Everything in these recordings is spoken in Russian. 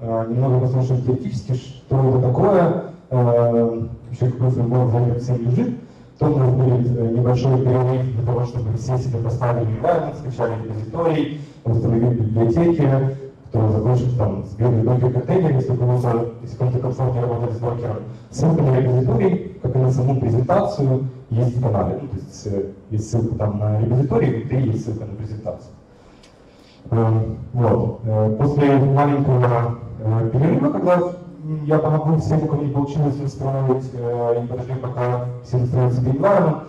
немного послушаем теоретически, что это такое, вообще какой фреймворк за этим всем лежит. Потом у нас будет небольшой перерыв для того, чтобы все себе поставили environment, скачали репозиторий, установили библиотеки, кто захочет там сбегать Docker контейнер, если кому-то, если кому-то комфортнее работать с докером. Ссылка на репозиторий, как и на саму презентацию, есть в канале. Ну, то есть э, есть ссылка там на репозиторий, внутри есть ссылка на презентацию. Эм, вот. Э, после маленького э, перерыва, когда я помогу всем, у кого не получилось настроить, и подождем, пока все настроят себе environment,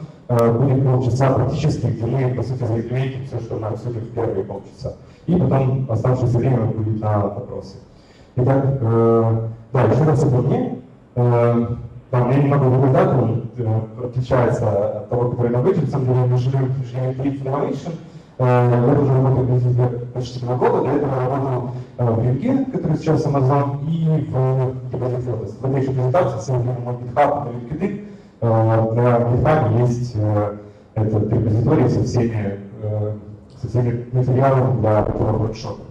будет полчаса практически, где мы, по сути, заикрейтим все, что нам обсудим в первые полчаса. И потом оставшееся время будет на вопросы. Итак, э, да, еще раз обо мне. Э, там я немного даты, он э, отличается от того, который на выйдет. На самом деле, мы живем в Innovation. Э, я уже работаю приблизительно почти два года. До этого работал э, в Ринге, который сейчас Amazon, и в Deposit Service. В этой еще презентации ссылка на мой GitHub, на LinkedIn. Э, на GitHub есть э, этот репозиторий со всеми э, со всеми материалами для такого воркшопа.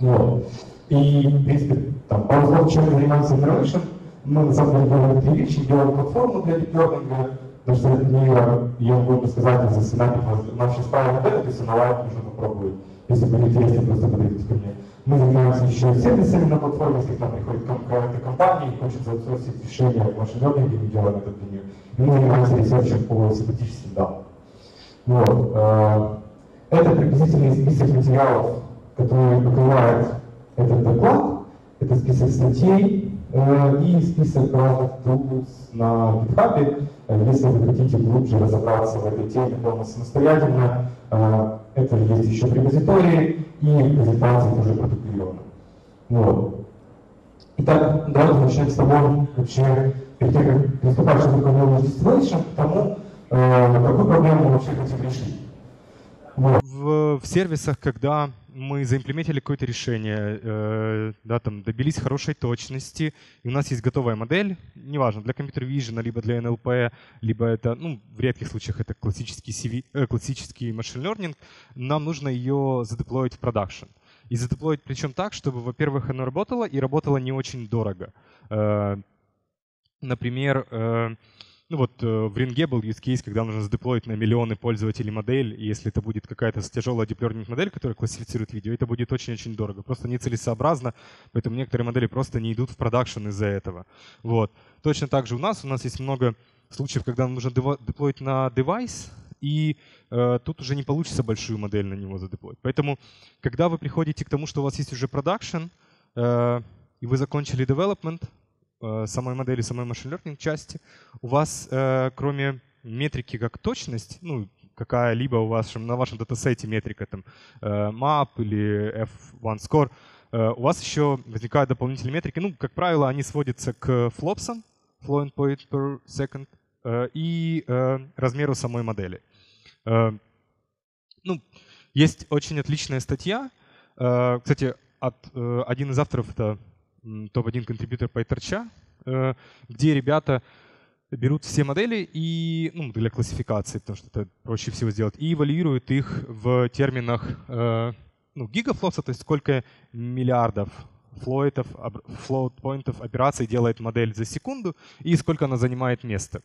Вот. И, в принципе, там, пару слов, чем занимается Innovation, мы на самом деле делаем три вещи, делаем платформу для деплернинга, это не я могу сказать, за синапик, у нас сейчас пару модель, то есть на live нужно попробовать. Если будет интересно, просто подойдите ко мне. Мы занимаемся еще сервисами на платформе, если к нам приходит какая-то компания и хочет заутсорсить решение machine learning, мы делаем это для нее. И мы занимаемся ресерчем по статическим данным. Вот. Э, это приблизительный список материалов, которые покрывает этот доклад. Это список статей и список разных tools на GitHub. Э, если вы хотите глубже разобраться в этой теме дома самостоятельно, э, это есть еще репозитории и презентации тоже продублированы. Вот. Итак, давайте начнем с того, вообще, перед тем, как приступать к Distillation, к тому, э, какую проблему мы вообще хотим решить. В, в сервисах, когда мы заимплементили какое-то решение, э, да, там, добились хорошей точности, и у нас есть готовая модель, неважно, для компьютер vision, либо для NLP, либо это, ну, в редких случаях это классический, CV, э, классический machine learning, нам нужно ее задеплоить в продакшн. И задеплоить причем так, чтобы, во-первых, оно работало, и работало не очень дорого. Э, например, э, ну вот э, в Ring е был use case, когда нужно задеплоить на миллионы пользователей модель, и если это будет какая-то тяжелая deep learning модель, которая классифицирует видео, это будет очень-очень дорого. Просто нецелесообразно, поэтому некоторые модели просто не идут в продакшн из-за этого. Вот. Точно так же у нас, у нас есть много случаев, когда нужно деплоить на девайс, и э, тут уже не получится большую модель на него задеплоить. Поэтому, когда вы приходите к тому, что у вас есть уже продакшн, э, и вы закончили development, самой модели, самой машин learning части, у вас, э, кроме метрики как точность, ну, какая-либо у вас на вашем датасете метрика, там, э, map или F1 score, у вас еще возникают дополнительные метрики. Ну, как правило, они сводятся к флопсам, flow point per second, и размеру самой модели. Ну, есть очень отличная статья. Кстати, от, один из авторов — это топ-1 контрибьютор PyTorch, э, где ребята берут все модели и, ну, для классификации, потому что это проще всего сделать, и эвалюируют их в терминах э, ну, гигафлопса, то есть сколько миллиардов флойтов, флоут-поинтов операций делает модель за секунду и сколько она занимает места.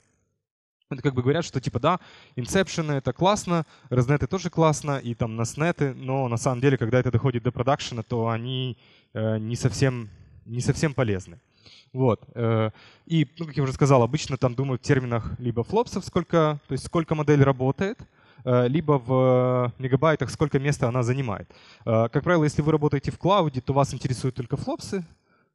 Это как бы говорят, что типа да, инсепшены это классно, разнеты тоже классно, и там наснеты, но на самом деле, когда это доходит до продакшена, то они э, не совсем не совсем полезны. Вот. Э, и, ну, как я уже сказал, обычно там думают в терминах либо флопсов, сколько, то есть сколько модель работает, э, либо в мегабайтах, сколько места она занимает. Э, как правило, если вы работаете в клауде, то вас интересуют только флопсы,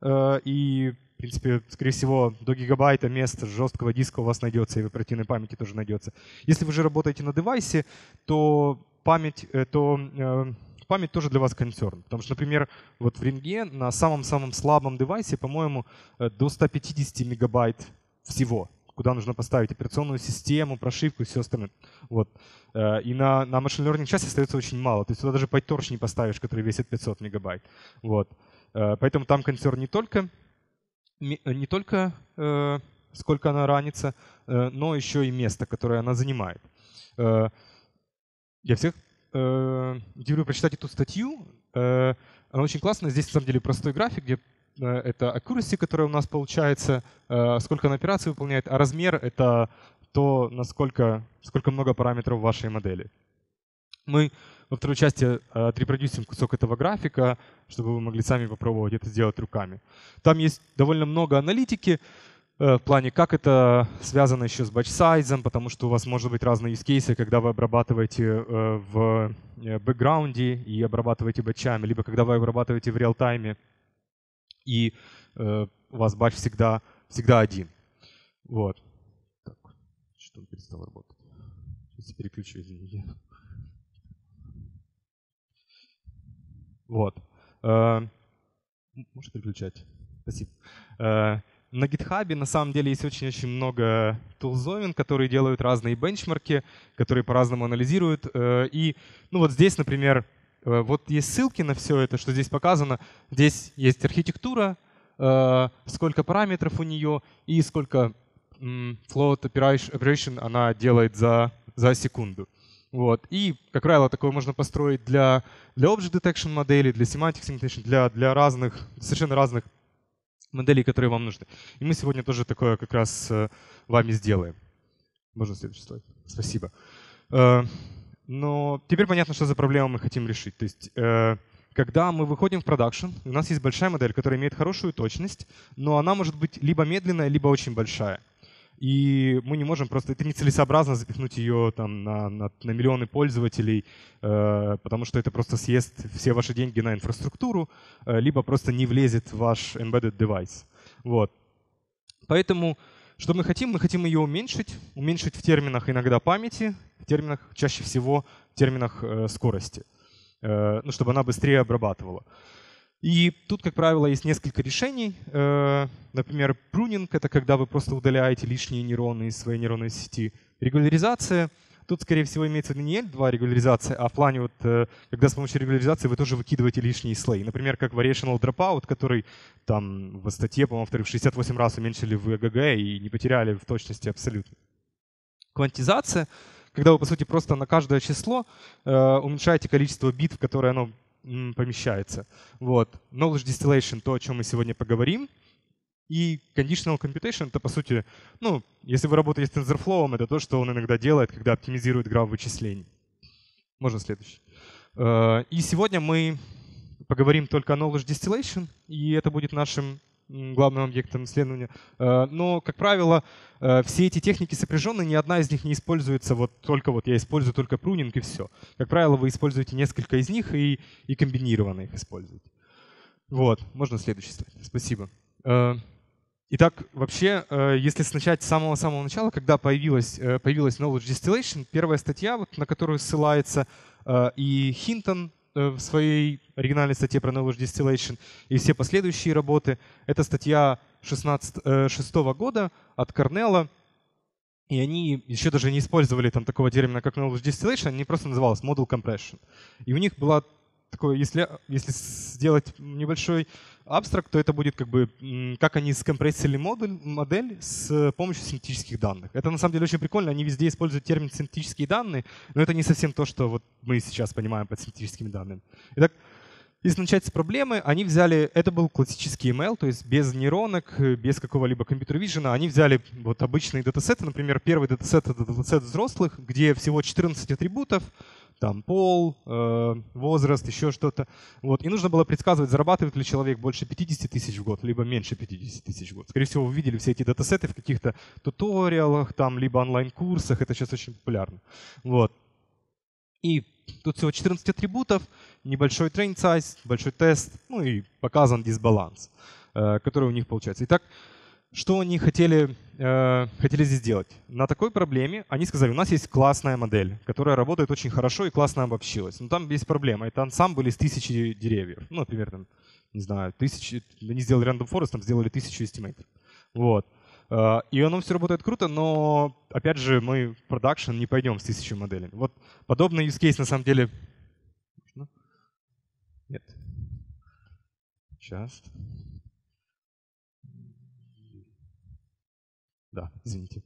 и, в принципе, скорее всего, до гигабайта места жесткого диска у вас найдется, и в оперативной памяти тоже найдется. Если вы же работаете на девайсе, то память, то память тоже для вас концерн. Потому что, например, вот в ринге на самом-самом слабом девайсе, по-моему, э, до 150 мегабайт всего, куда нужно поставить операционную систему, прошивку и все остальное. Вот. Э, и на, на Machine Learning части остается очень мало. То есть туда даже PyTorch не поставишь, который весит 500 мегабайт. Вот. Э, поэтому там концерн не только, не только сколько она ранится, но еще и место, которое она занимает. Я всех э, мотивирую прочитать эту статью. Э, она очень классная. Здесь на самом деле простой график, где это accuracy, которая у нас получается, сколько она операций выполняет, а размер — это то, насколько сколько много параметров в вашей модели. Мы во второй части отрепродюсим кусок этого графика, чтобы вы могли сами попробовать это сделать руками. Там есть довольно много аналитики, Э, в плане, как это связано еще с батч-сайзом, потому что у вас может быть разные use cases, когда вы обрабатываете э, в э, бэкграунде и обрабатываете батчами, либо когда вы обрабатываете в реал-тайме, и у вас батч всегда, всегда один. Вот. Так, что он перестал работать. Сейчас переключу, извините. Вот. Можешь переключать? Спасибо. На GitHub на самом деле есть очень-очень много тулзовин, которые делают разные бенчмарки, которые по-разному анализируют. Э, и ну вот здесь, например, э, вот есть ссылки на все это, что здесь показано. Здесь есть архитектура, э, сколько параметров у нее и сколько float operation она делает за, за секунду. Вот. И, как правило, такое можно построить для, для object detection модели, для semantic segmentation, для, для разных, совершенно разных моделей, которые вам нужны. И мы сегодня тоже такое как раз э, вами сделаем. Можно следующий слайд? Спасибо. Э, но теперь понятно, что за проблему мы хотим решить. То есть, э, когда мы выходим в продакшн, у нас есть большая модель, которая имеет хорошую точность, но она может быть либо медленная, либо очень большая. И мы не можем просто, это нецелесообразно запихнуть ее там, на, на, на миллионы пользователей, э, потому что это просто съест все ваши деньги на инфраструктуру, э, либо просто не влезет в ваш embedded device. Вот. Поэтому что мы хотим? Мы хотим ее уменьшить, уменьшить в терминах иногда памяти, в терминах чаще всего в терминах э, скорости, э, ну, чтобы она быстрее обрабатывала. И тут, как правило, есть несколько решений. Э, например, прунинг — это когда вы просто удаляете лишние нейроны из своей нейронной сети. Регуляризация — тут, скорее всего, имеется в виду не L2 регуляризация, а в плане, вот, э, когда с помощью регуляризации вы тоже выкидываете лишние слои. Например, как variational dropout, который там в статье, по-моему, в 68 раз уменьшили в ЭГГ и не потеряли в точности абсолютно. Квантизация — когда вы, по сути, просто на каждое число э, уменьшаете количество бит, в которые оно помещается. Вот. Knowledge distillation — то, о чем мы сегодня поговорим. И conditional computation — это, по сути, ну, если вы работаете с TensorFlow, это то, что он иногда делает, когда оптимизирует граф вычислений. Можно следующий. Э, и сегодня мы поговорим только о knowledge distillation, и это будет нашим главным объектом исследования. Э, но, как правило, э, все эти техники сопряжены, ни одна из них не используется вот только вот я использую только прунинг и все. Как правило, вы используете несколько из них и, и комбинированно их используете. Вот, можно следующий слайд. Спасибо. Э, итак, вообще, если начать с самого-самого начала, когда появилась, появилась Knowledge Distillation, первая статья, вот, на которую ссылается и Хинтон, в своей оригинальной статье про knowledge distillation и все последующие работы. Это статья 16, 6 э, года от Корнелла. И они еще даже не использовали там такого термина, как knowledge distillation, они просто называлось model compression. И у них была такое, если, если сделать небольшой абстракт, то это будет как бы, как они скомпрессили модель, модель с помощью синтетических данных. Это на самом деле очень прикольно, они везде используют термин синтетические данные, но это не совсем то, что вот мы сейчас понимаем под синтетическими данными. Итак, если начать с проблемы, они взяли, это был классический email, то есть без нейронок, без какого-либо компьютер-вижена, они взяли вот обычные датасеты, например, первый датасет — это датасет взрослых, где всего 14 атрибутов, там пол, э, возраст, еще что-то. Вот. И нужно было предсказывать, зарабатывает ли человек больше 50 тысяч в год, либо меньше 50 тысяч в год. Скорее всего, вы видели все эти датасеты в каких-то туториалах, там, либо онлайн-курсах. Это сейчас очень популярно. Вот. И тут всего 14 атрибутов, небольшой train size, большой тест, ну и показан дисбаланс, э, который у них получается. Итак, что они хотели, э, хотели здесь сделать? На такой проблеме они сказали, у нас есть классная модель, которая работает очень хорошо и классно обобщилась. Но там есть проблема. Это ансамбль из тысячи деревьев. Ну, например, там, не знаю, тысячи, они сделали random forest, там сделали тысячу эстимейтеров. Вот. Э, и оно все работает круто, но, опять же, мы в продакшн не пойдем с тысячей моделей. Вот подобный use case на самом деле... Нет. Сейчас. Да, извините.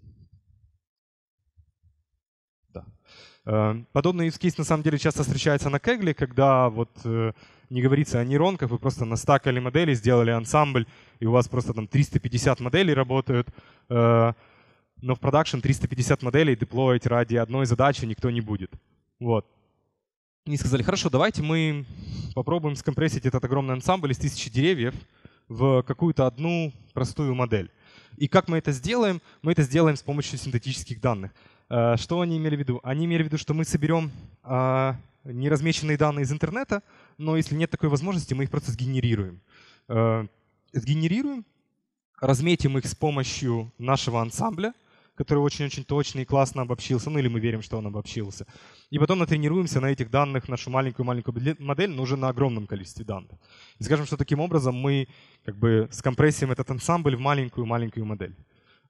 Да. Подобный use case на самом деле часто встречается на Kaggle, когда вот не говорится о нейронках, вы просто настакали модели, сделали ансамбль, и у вас просто там 350 моделей работают, но в продакшн 350 моделей деплоить ради одной задачи никто не будет. Вот. И сказали, хорошо, давайте мы попробуем скомпрессить этот огромный ансамбль из тысячи деревьев в какую-то одну простую модель. И как мы это сделаем? Мы это сделаем с помощью синтетических данных. Э, что они имели в виду? Они имели в виду, что мы соберем а, неразмеченные данные из интернета, но если нет такой возможности, мы их просто сгенерируем. Э, сгенерируем, разметим их с помощью нашего ансамбля, который очень-очень точно и классно обобщился, ну или мы верим, что он обобщился. И потом натренируемся на этих данных нашу маленькую-маленькую модель, но уже на огромном количестве данных. И скажем, что таким образом мы как бы скомпрессием этот ансамбль в маленькую-маленькую модель.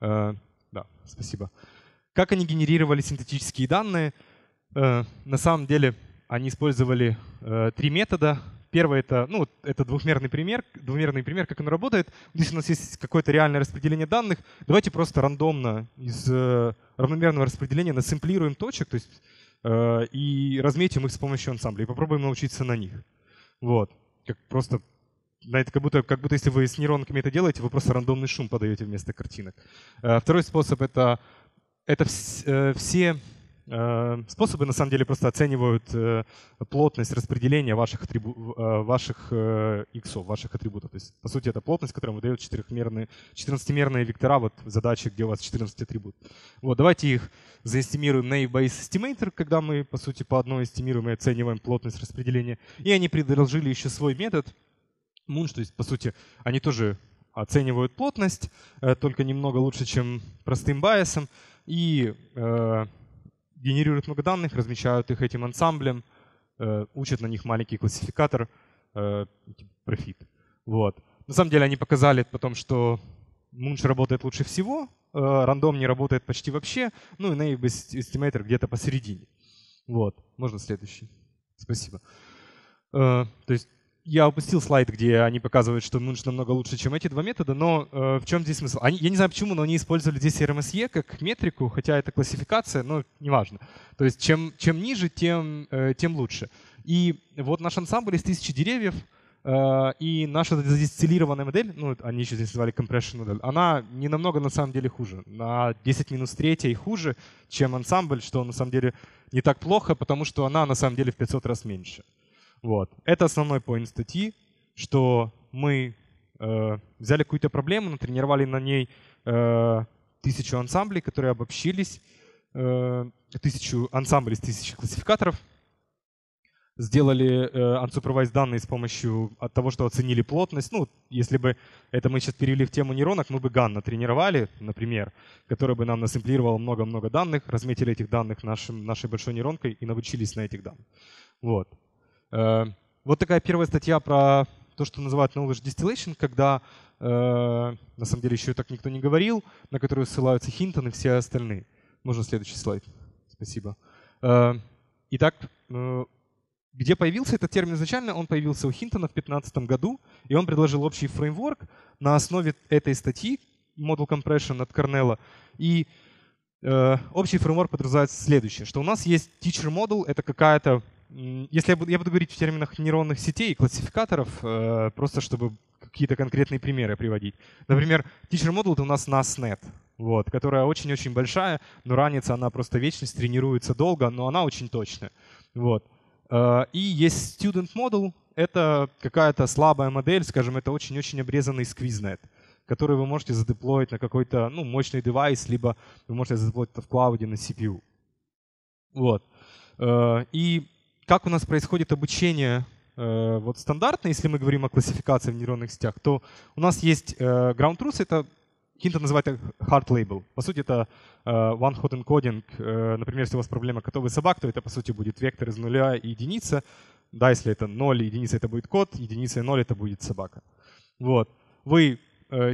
Э, да, спасибо. Как они генерировали синтетические данные? Э, на самом деле они использовали э, три метода. Первый это, ну, это двухмерный пример, двумерный пример, как он работает. Здесь у нас есть какое-то реальное распределение данных. Давайте просто рандомно из э, равномерного распределения насэмплируем точек, то есть э, и разметим их с помощью ансамбля и попробуем научиться на них. Вот. Как просто это как будто, как будто если вы с нейронками это делаете, вы просто рандомный шум подаете вместо картинок. Э, второй способ это, это э, все способы на самом деле просто оценивают э, плотность распределения ваших, атрибу, э, ваших иксов, ваших атрибутов. То есть, по сути, это плотность, которая выдает 14-мерные вектора вот в задаче, где у вас 14 атрибутов. Вот, давайте их заэстимируем на Base Estimator, когда мы, по сути, по одной эстимируем и оцениваем плотность распределения. И они предложили еще свой метод Moonch, то есть, по сути, они тоже оценивают плотность, только немного лучше, чем простым байесом. И генерируют много данных, размещают их этим ансамблем, э, учат на них маленький классификатор, э, типа профит. Вот. На самом деле они показали потом, что Munch работает лучше всего, э, рандом не работает почти вообще, ну и Naive Estimator где-то посередине. Вот. Можно следующий. Спасибо. То есть я упустил слайд, где они показывают, что Munch намного лучше, чем эти два метода, но э, в чем здесь смысл? Они, я не знаю почему, но они использовали здесь RMSE как метрику, хотя это классификация, но неважно. То есть чем, чем ниже, тем, э, тем лучше. И вот наш ансамбль из тысячи деревьев, э, и наша дистиллированная модель, ну, они еще здесь называли compression модель, она не намного на самом деле хуже. На 10 минус 3 хуже, чем ансамбль, что на самом деле не так плохо, потому что она на самом деле в 500 раз меньше. Вот. Это основной поинт статьи, что мы э, взяли какую-то проблему, натренировали на ней э, тысячу ансамблей, которые обобщились, э, тысячу ансамблей из тысячи классификаторов, сделали э, unsupervised данные с помощью от того, что оценили плотность. Ну, если бы это мы сейчас перевели в тему нейронок, мы бы GAN натренировали, например, который бы нам насэмплировал много-много данных, разметили этих данных нашим, нашей большой нейронкой и научились на этих данных. Вот. Э, вот такая первая статья про то, что называют knowledge distillation, когда э, на самом деле еще так никто не говорил, на которую ссылаются Хинтон и все остальные. Можно следующий слайд. Спасибо. Э, итак, где появился этот термин изначально? Он появился у Хинтона в 2015 году, и он предложил общий фреймворк на основе этой статьи Model Compression от Корнелла. И э, общий фреймворк подразумевает следующее, что у нас есть teacher model, это какая-то если я буду, я буду говорить в терминах нейронных сетей и классификаторов, э, просто чтобы какие-то конкретные примеры приводить. Например, teacher model у нас NASNet, вот, которая очень-очень большая, но ранится она просто вечность, тренируется долго, но она очень точная. Вот. Э, и есть student model, это какая-то слабая модель, скажем, это очень-очень обрезанный сквизнет, который вы можете задеплоить на какой-то ну, мощный девайс, либо вы можете задеплоить это в клауде на CPU. Вот. Э, и как у нас происходит обучение э, вот стандартно, если мы говорим о классификации в нейронных сетях, то у нас есть э, ground truth, это Хинта называет hard label. По сути, это э, one hot encoding. Например, если у вас проблема котовый собак, то это, по сути, будет вектор из нуля и единица. Да, если это 0, единица это будет код, единица и 0 это будет собака. Вот. Вы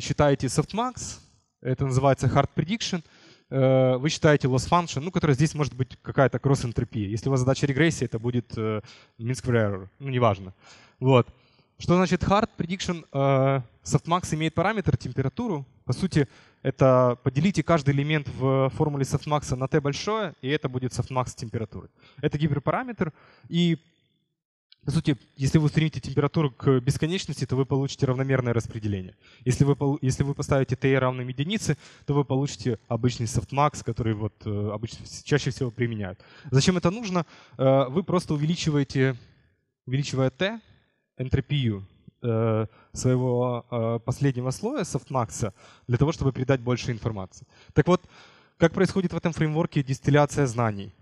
считаете softmax, это называется hard prediction — вы считаете loss function, ну, которая здесь может быть какая-то кросс-энтропия. Если у вас задача регрессии, это будет э, mean square error, ну, неважно. Вот. Что значит hard prediction? Э, softmax имеет параметр, температуру. По сути, это поделите каждый элемент в формуле softmax на t большое, и это будет softmax температуры. Это гиперпараметр, и по сути, если вы устремите температуру к бесконечности, то вы получите равномерное распределение. Если вы, если вы поставите t равным единице, то вы получите обычный softmax, который вот э, обычно чаще всего применяют. Зачем это нужно? Э, вы просто увеличиваете, увеличивая t, энтропию э, своего последнего слоя softmax для того, чтобы передать больше информации. Так вот, как происходит в этом фреймворке дистилляция знаний?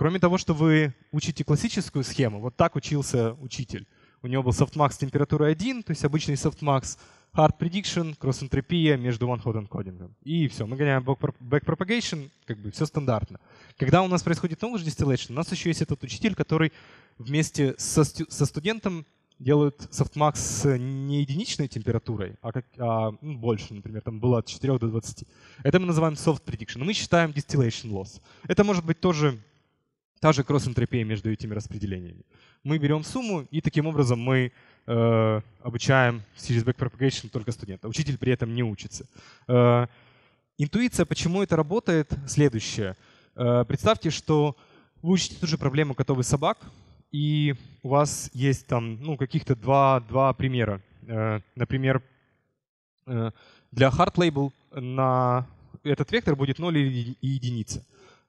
Кроме того, что вы учите классическую схему, вот так учился учитель. У него был softmax температура 1, то есть обычный softmax, hard prediction, кросс-энтропия между one-hot encoding. И все, мы гоняем backpropagation, как бы все стандартно. Когда у нас происходит knowledge distillation, у нас еще есть этот учитель, который вместе со, со студентом делают softmax с не единичной температурой, а, как, а ну, больше, например, там было от 4 до 20. Это мы называем soft prediction. Мы считаем distillation loss. Это может быть тоже Та же кросс-энтропия между этими распределениями. Мы берем сумму, и таким образом мы э, обучаем через backpropagation только студента. Учитель при этом не учится. Э, интуиция, почему это работает, следующая. Э, представьте, что вы учите ту же проблему котов и собак, и у вас есть там ну, каких-то два, два примера. Э, например, э, для hard label на этот вектор будет 0 и единица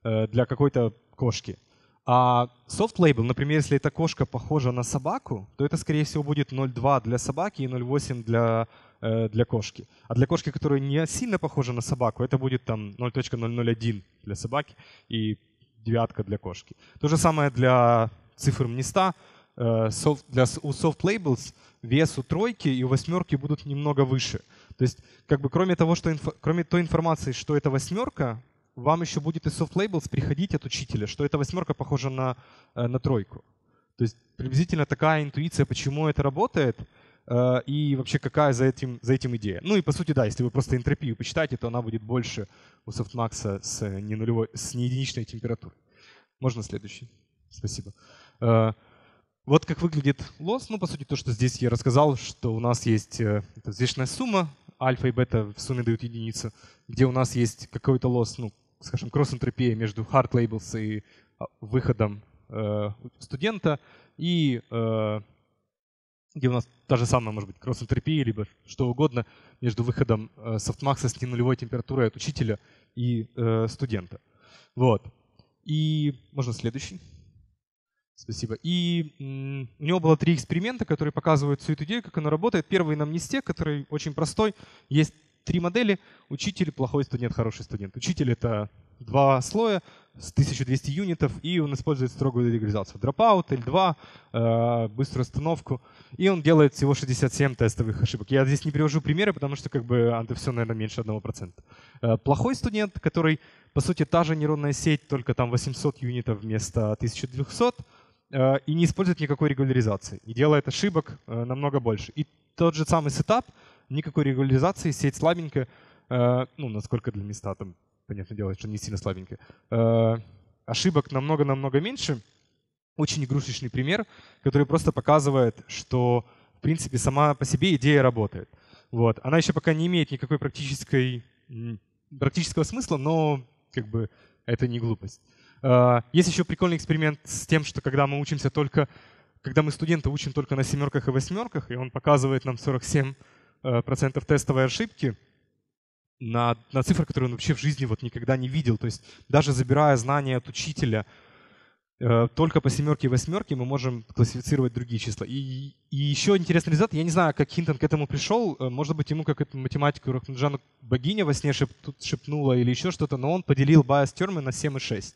э, для какой-то кошки. А soft label, например, если эта кошка похожа на собаку, то это, скорее всего, будет 0.2 для собаки и 0.8 для, э, для кошки. А для кошки, которая не сильно похожа на собаку, это будет там 0.001 для собаки и девятка для кошки. То же самое для цифр МНИСТа. Э, soft, для, у soft labels вес у тройки и у восьмерки будут немного выше. То есть, как бы кроме того, что инфо, кроме той информации, что это восьмерка, вам еще будет из soft labels приходить от учителя, что эта восьмерка похожа на, э, на тройку. То есть приблизительно такая интуиция, почему это работает, э, и вообще какая за этим, за этим идея. Ну и по сути, да, если вы просто энтропию посчитаете, то она будет больше у софтмакса с, не нулевой, с неединичной температурой. Можно следующий? Спасибо. Э, вот как выглядит лосс. Ну, по сути, то, что здесь я рассказал, что у нас есть взвешенная сумма, альфа и бета в сумме дают единицу, где у нас есть какой-то лосс, ну, скажем, кросс-энтропия между hard labels и а, выходом э, студента, и э, где у нас та же самая, может быть, кросс-энтропия, либо что угодно между выходом э, софтмакса с ненулевой температурой от учителя и э, студента. Вот. И можно следующий. Спасибо. И у него было три эксперимента, которые показывают всю эту идею, как она работает. Первый на Мнисте, который очень простой. Есть три модели. Учитель, плохой студент, хороший студент. Учитель — это два слоя с 1200 юнитов, и он использует строгую регуляризацию. Dropout, L2, э, быструю остановку. И он делает всего 67 тестовых ошибок. Я здесь не привожу примеры, потому что как бы это все, наверное, меньше 1%. Э, плохой студент, который, по сути, та же нейронная сеть, только там 800 юнитов вместо 1200, э, и не использует никакой регуляризации. И делает ошибок намного больше. И тот же самый сетап — никакой регуляризации, сеть слабенькая, э, ну, насколько для места там, понятное дело, что не сильно слабенькая. Э, ошибок намного-намного меньше. Очень игрушечный пример, который просто показывает, что, в принципе, сама по себе идея работает. Вот. Она еще пока не имеет никакой практической, практического смысла, но как бы это не глупость. Э, есть еще прикольный эксперимент с тем, что когда мы учимся только, когда мы студенты учим только на семерках и восьмерках, и он показывает нам 47 Э, процентов тестовой ошибки на, на цифры, которые он вообще в жизни вот никогда не видел. То есть даже забирая знания от учителя э, только по семерке и восьмерке мы можем классифицировать другие числа. И, и еще интересный результат, я не знаю, как Хинтон к этому пришел, э, может быть, ему как математику Рамануджану богиня во сне шеп, шепнула или еще что-то, но он поделил bias term ы на 7,6.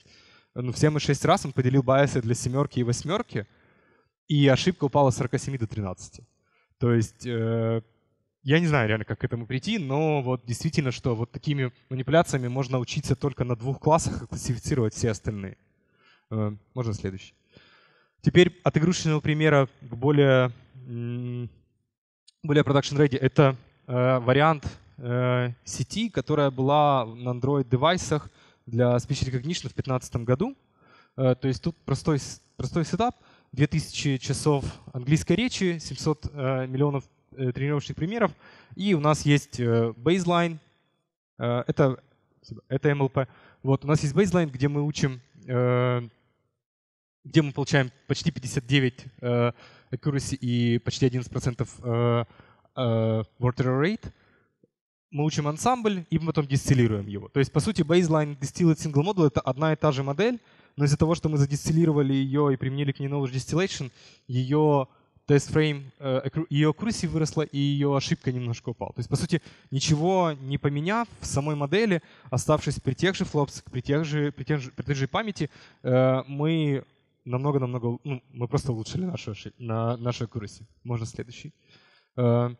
Ну, в 7,6 раз он поделил bias ы для семерки и восьмерки, и ошибка упала с 47 до 13. То есть я не знаю реально, как к этому прийти, но вот действительно, что вот такими манипуляциями можно учиться только на двух классах и классифицировать все остальные. Э, можно следующий. Теперь от игрушечного примера к более, более production ready. Это э, вариант э, сети, которая была на Android-девайсах для Speech Recognition в 2015 году. То есть тут простой, простой сетап. 2000 часов английской речи, 700 миллионов Э, тренировочных примеров. И у нас есть э, baseline, Это, это MLP. Вот у нас есть baseline, где мы учим, где мы получаем почти 59 accuracy и почти 11% water rate мы учим ансамбль и потом дистиллируем его. То есть, по сути, baseline distilled single model — это одна и та же модель, но из-за того, что мы задистиллировали ее и применили к ней knowledge distillation, ее тест фрейм, ее accuracy выросла и ее ошибка немножко упала. То есть, по сути, ничего не поменяв в самой модели, оставшись при тех же флопс, при, тех же, при, тех же, при той же памяти, э, мы намного-намного, ну, мы просто улучшили нашу, на, нашу accuracy. Можно следующий. Э,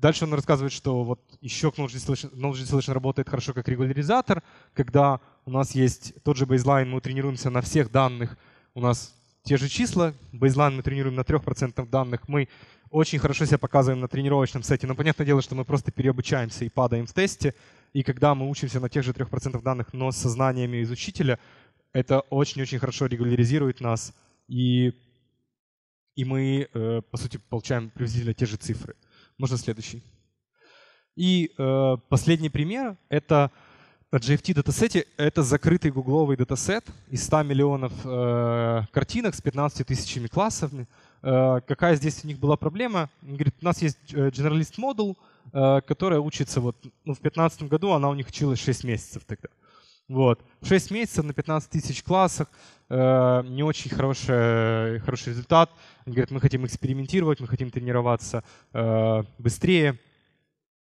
Дальше он рассказывает, что вот еще Knowledge Distillation, Knowledge Distillation работает хорошо как регуляризатор, когда у нас есть тот же бейзлайн, мы тренируемся на всех данных, у нас те же числа, бейзлайн мы тренируем на 3% данных, мы очень хорошо себя показываем на тренировочном сете, но понятное дело, что мы просто переобучаемся и падаем в тесте, и когда мы учимся на тех же 3% данных, но с знаниями из учителя, это очень-очень хорошо регуляризирует нас, и, и мы, э, по сути, получаем приблизительно те же цифры. Можно следующий. И э, последний пример — это GFT датасете. Это закрытый гугловый датасет из 100 миллионов э, картинок с 15 тысячами классами. Э, какая здесь у них была проблема? Он говорит, у нас есть generalist э, model, э, которая учится вот, ну, в 2015 году, она у них училась 6 месяцев тогда. Вот. 6 месяцев на 15 тысяч классах, э, не очень хороший, хороший результат. Они говорят, мы хотим экспериментировать, мы хотим тренироваться э, быстрее.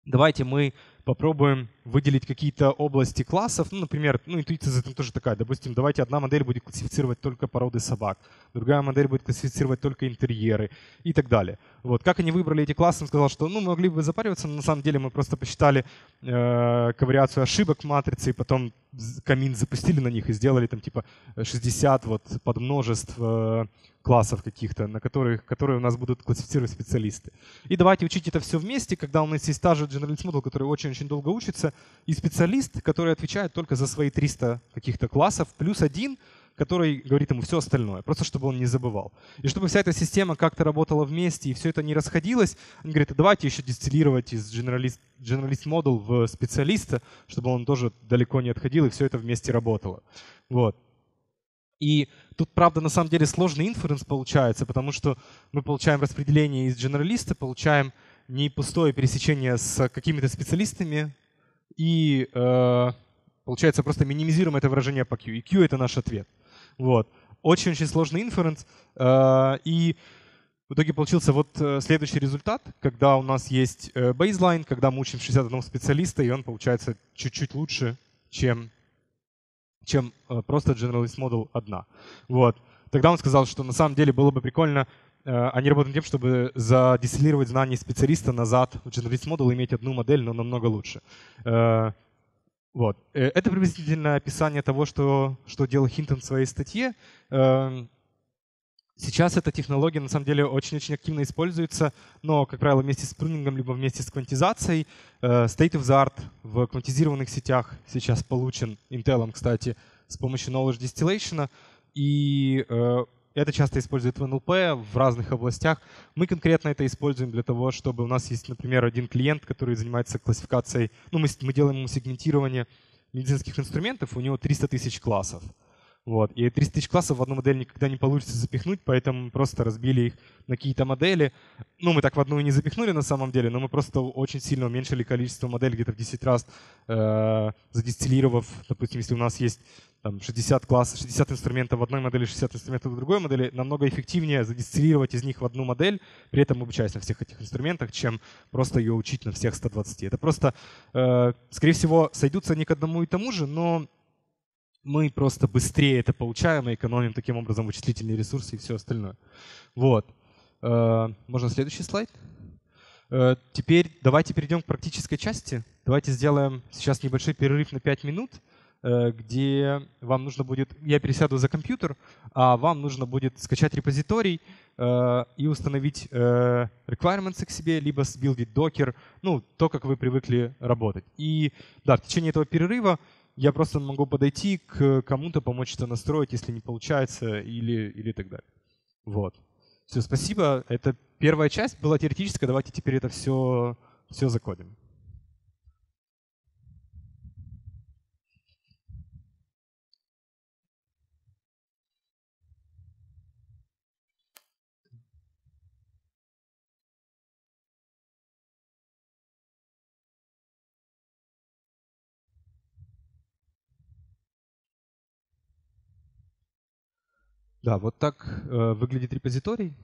Давайте мы попробуем выделить какие-то области классов. Ну, например, ну, интуиция за этим тоже такая. Допустим, давайте одна модель будет классифицировать только породы собак, другая модель будет классифицировать только интерьеры и так далее. Вот. Как они выбрали эти классы, он сказал, что ну, могли бы запариваться, но на самом деле мы просто посчитали э, ковариацию ошибок в матрице, и потом камин запустили на них и сделали там типа 60 вот подмножеств э, классов каких-то, на которых, которые у нас будут классифицировать специалисты. И давайте учить это все вместе, когда у нас есть та же Generalist Model, который очень-очень долго учится, и специалист, который отвечает только за свои 300 каких-то классов, плюс один, который говорит ему все остальное, просто чтобы он не забывал. И чтобы вся эта система как-то работала вместе и все это не расходилось, он говорит, давайте еще дистиллировать из Generalist, Generalist Model в специалиста, чтобы он тоже далеко не отходил и все это вместе работало. Вот. И тут, правда, на самом деле сложный инференс получается, потому что мы получаем распределение из генералиста, получаем не пустое пересечение с какими-то специалистами, и э, получается просто минимизируем это выражение по Q. И Q — это наш ответ. Вот. Очень-очень сложный инференс. Э, и в итоге получился вот э, следующий результат, когда у нас есть э, baseline, когда мы учим 61 специалиста, и он получается чуть-чуть лучше, чем чем э, просто Generalist Model одна. Вот. Тогда он сказал, что на самом деле было бы прикольно, э, они работают тем, чтобы задистиллировать знания специалиста назад в Generalist Model и иметь одну модель, но намного лучше. Э, вот. Это приблизительное описание того, что, что делал Хинтон в своей статье. Сейчас эта технология на самом деле очень-очень активно используется, но, как правило, вместе с прунингом, либо вместе с квантизацией. Э, state of the art в квантизированных сетях сейчас получен Intel, кстати, с помощью knowledge distillation. И э, это часто используют в NLP в разных областях. Мы конкретно это используем для того, чтобы у нас есть, например, один клиент, который занимается классификацией, ну, мы, мы делаем ему сегментирование медицинских инструментов, у него 300 тысяч классов. Вот. И 300 тысяч классов в одну модель никогда не получится запихнуть, поэтому просто разбили их на какие-то модели. Ну, мы так в одну и не запихнули на самом деле, но мы просто очень сильно уменьшили количество моделей где-то в 10 раз, э, задистиллировав, допустим, если у нас есть там, 60 классов, 60 инструментов в одной модели, 60 инструментов в другой модели, намного эффективнее задистиллировать из них в одну модель, при этом обучаясь на всех этих инструментах, чем просто ее учить на всех 120. Это просто, э, скорее всего, сойдутся они к одному и тому же, но мы просто быстрее это получаем и экономим таким образом вычислительные ресурсы и все остальное. Вот. Э, можно следующий слайд? Э, теперь давайте перейдем к практической части. Давайте сделаем сейчас небольшой перерыв на 5 минут, э, где вам нужно будет, я пересяду за компьютер, а вам нужно будет скачать репозиторий и установить requirements к себе, либо сбилдить докер, ну, то, как вы привыкли работать. И да, в течение этого перерыва я просто могу подойти к кому-то, помочь это настроить, если не получается, или, или так далее. Вот. Все, спасибо. Это первая часть была теоретическая. Давайте теперь это все, все закодим. Да, вот так э, выглядит репозиторий.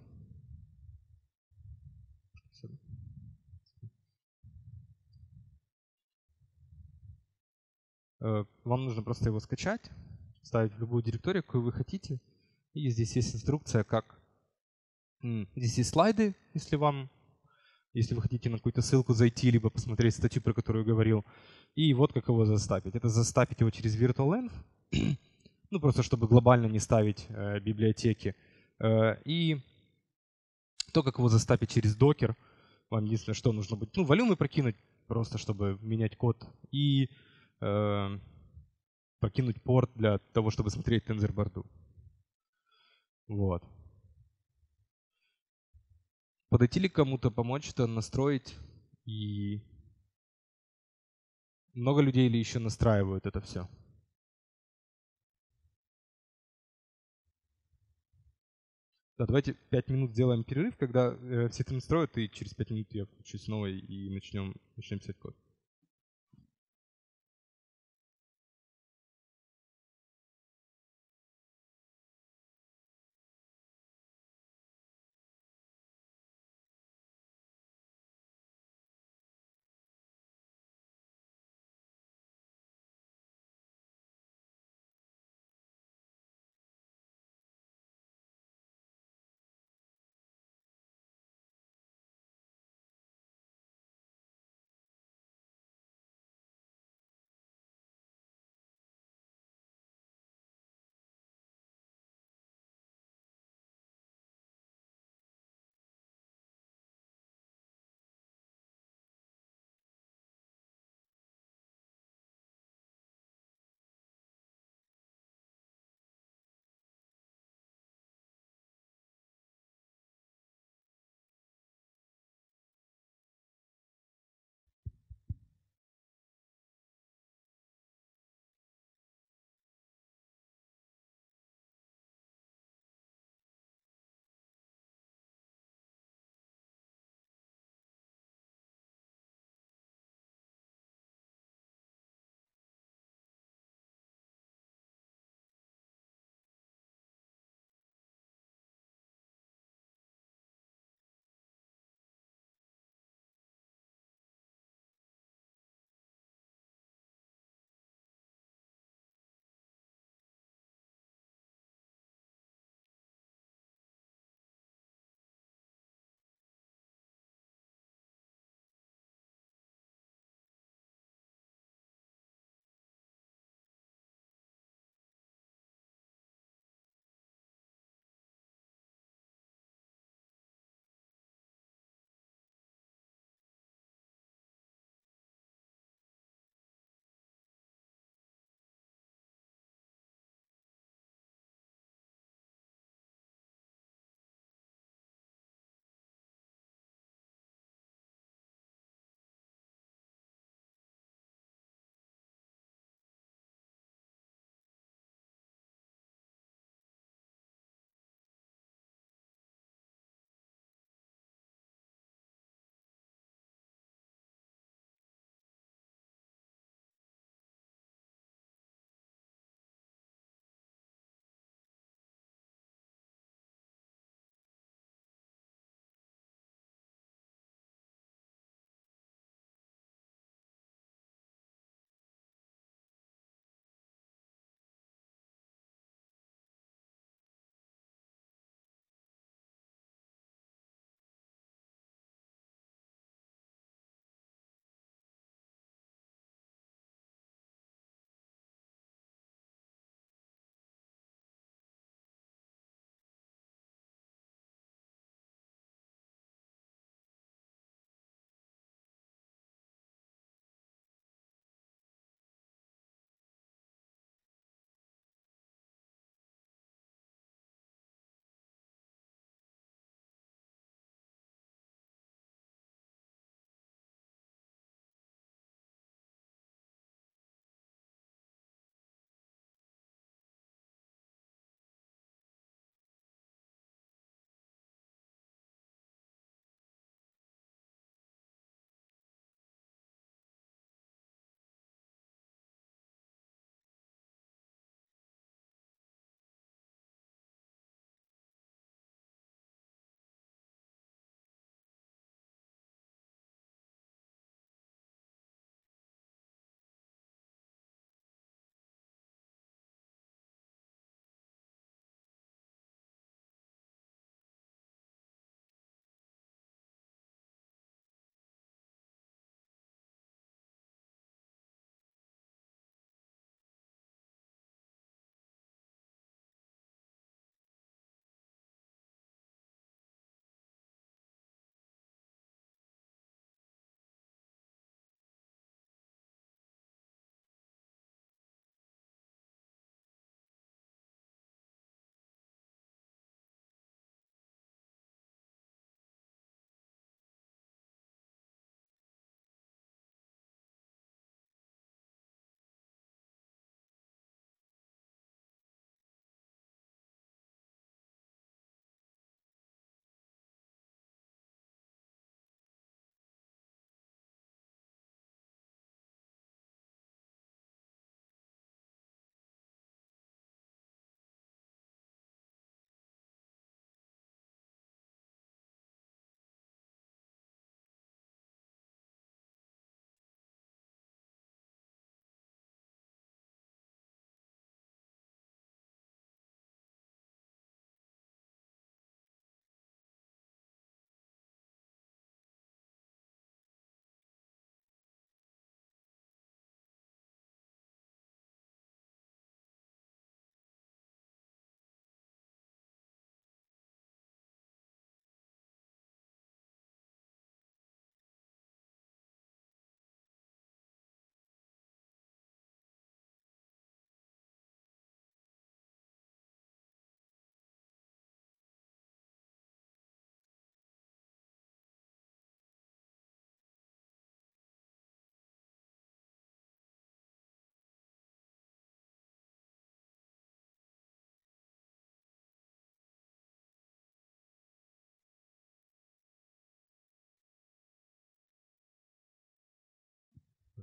Э, вам нужно просто его скачать, ставить в любую директорию, какую вы хотите. И здесь есть инструкция, как... Здесь есть слайды, если вам если вы хотите на какую-то ссылку зайти, либо посмотреть статью, про которую я говорил. И вот как его застапить. Это застапить его через virtualenv, ну просто чтобы глобально не ставить э, библиотеки. Э, и то, как его застапить через докер, вам единственное, что нужно будет, ну, волюмы прокинуть, просто чтобы менять код, и э, прокинуть порт для того, чтобы смотреть TensorBoard. Вот. Подойти ли кому-то, помочь это настроить и много людей ли еще настраивают это все? Да, давайте 5 минут сделаем перерыв, когда э, все это настроят, и через 5 минут я включусь снова и начнем, начнем писать код.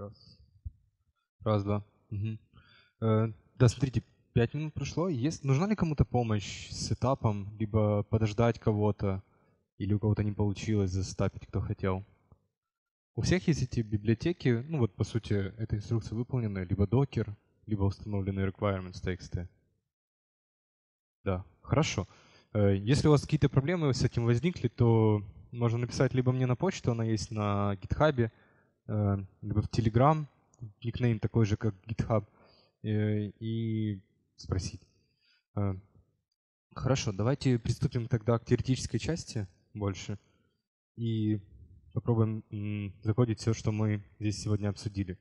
Раз. Раз, два. Угу. Э, да, смотрите, пять минут прошло. Есть, нужна ли кому-то помощь с этапом, либо подождать кого-то, или у кого-то не получилось застапить, кто хотел? У всех есть эти библиотеки, ну вот по сути эта инструкция выполнена, либо докер, либо установленные requirements тексты. Да, хорошо. Э, если у вас какие-то проблемы с этим возникли, то можно написать либо мне на почту, она есть на GitHub, э, либо в Telegram, никнейм такой же, как GitHub, э, и спросить. Хорошо, давайте приступим тогда к теоретической части больше и попробуем закодить все, что мы здесь сегодня обсудили.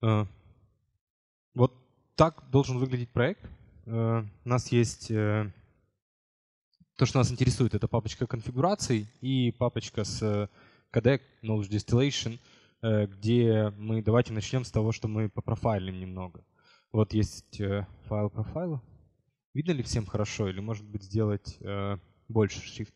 Вот так должен выглядеть проект. У нас есть то, что нас интересует, это папочка конфигураций и папочка с codec knowledge distillation, э, где мы давайте начнем с того, что мы попрофайлим немного. Вот есть э, файл профайла. Видно ли всем хорошо или может быть сделать э, больше шрифт?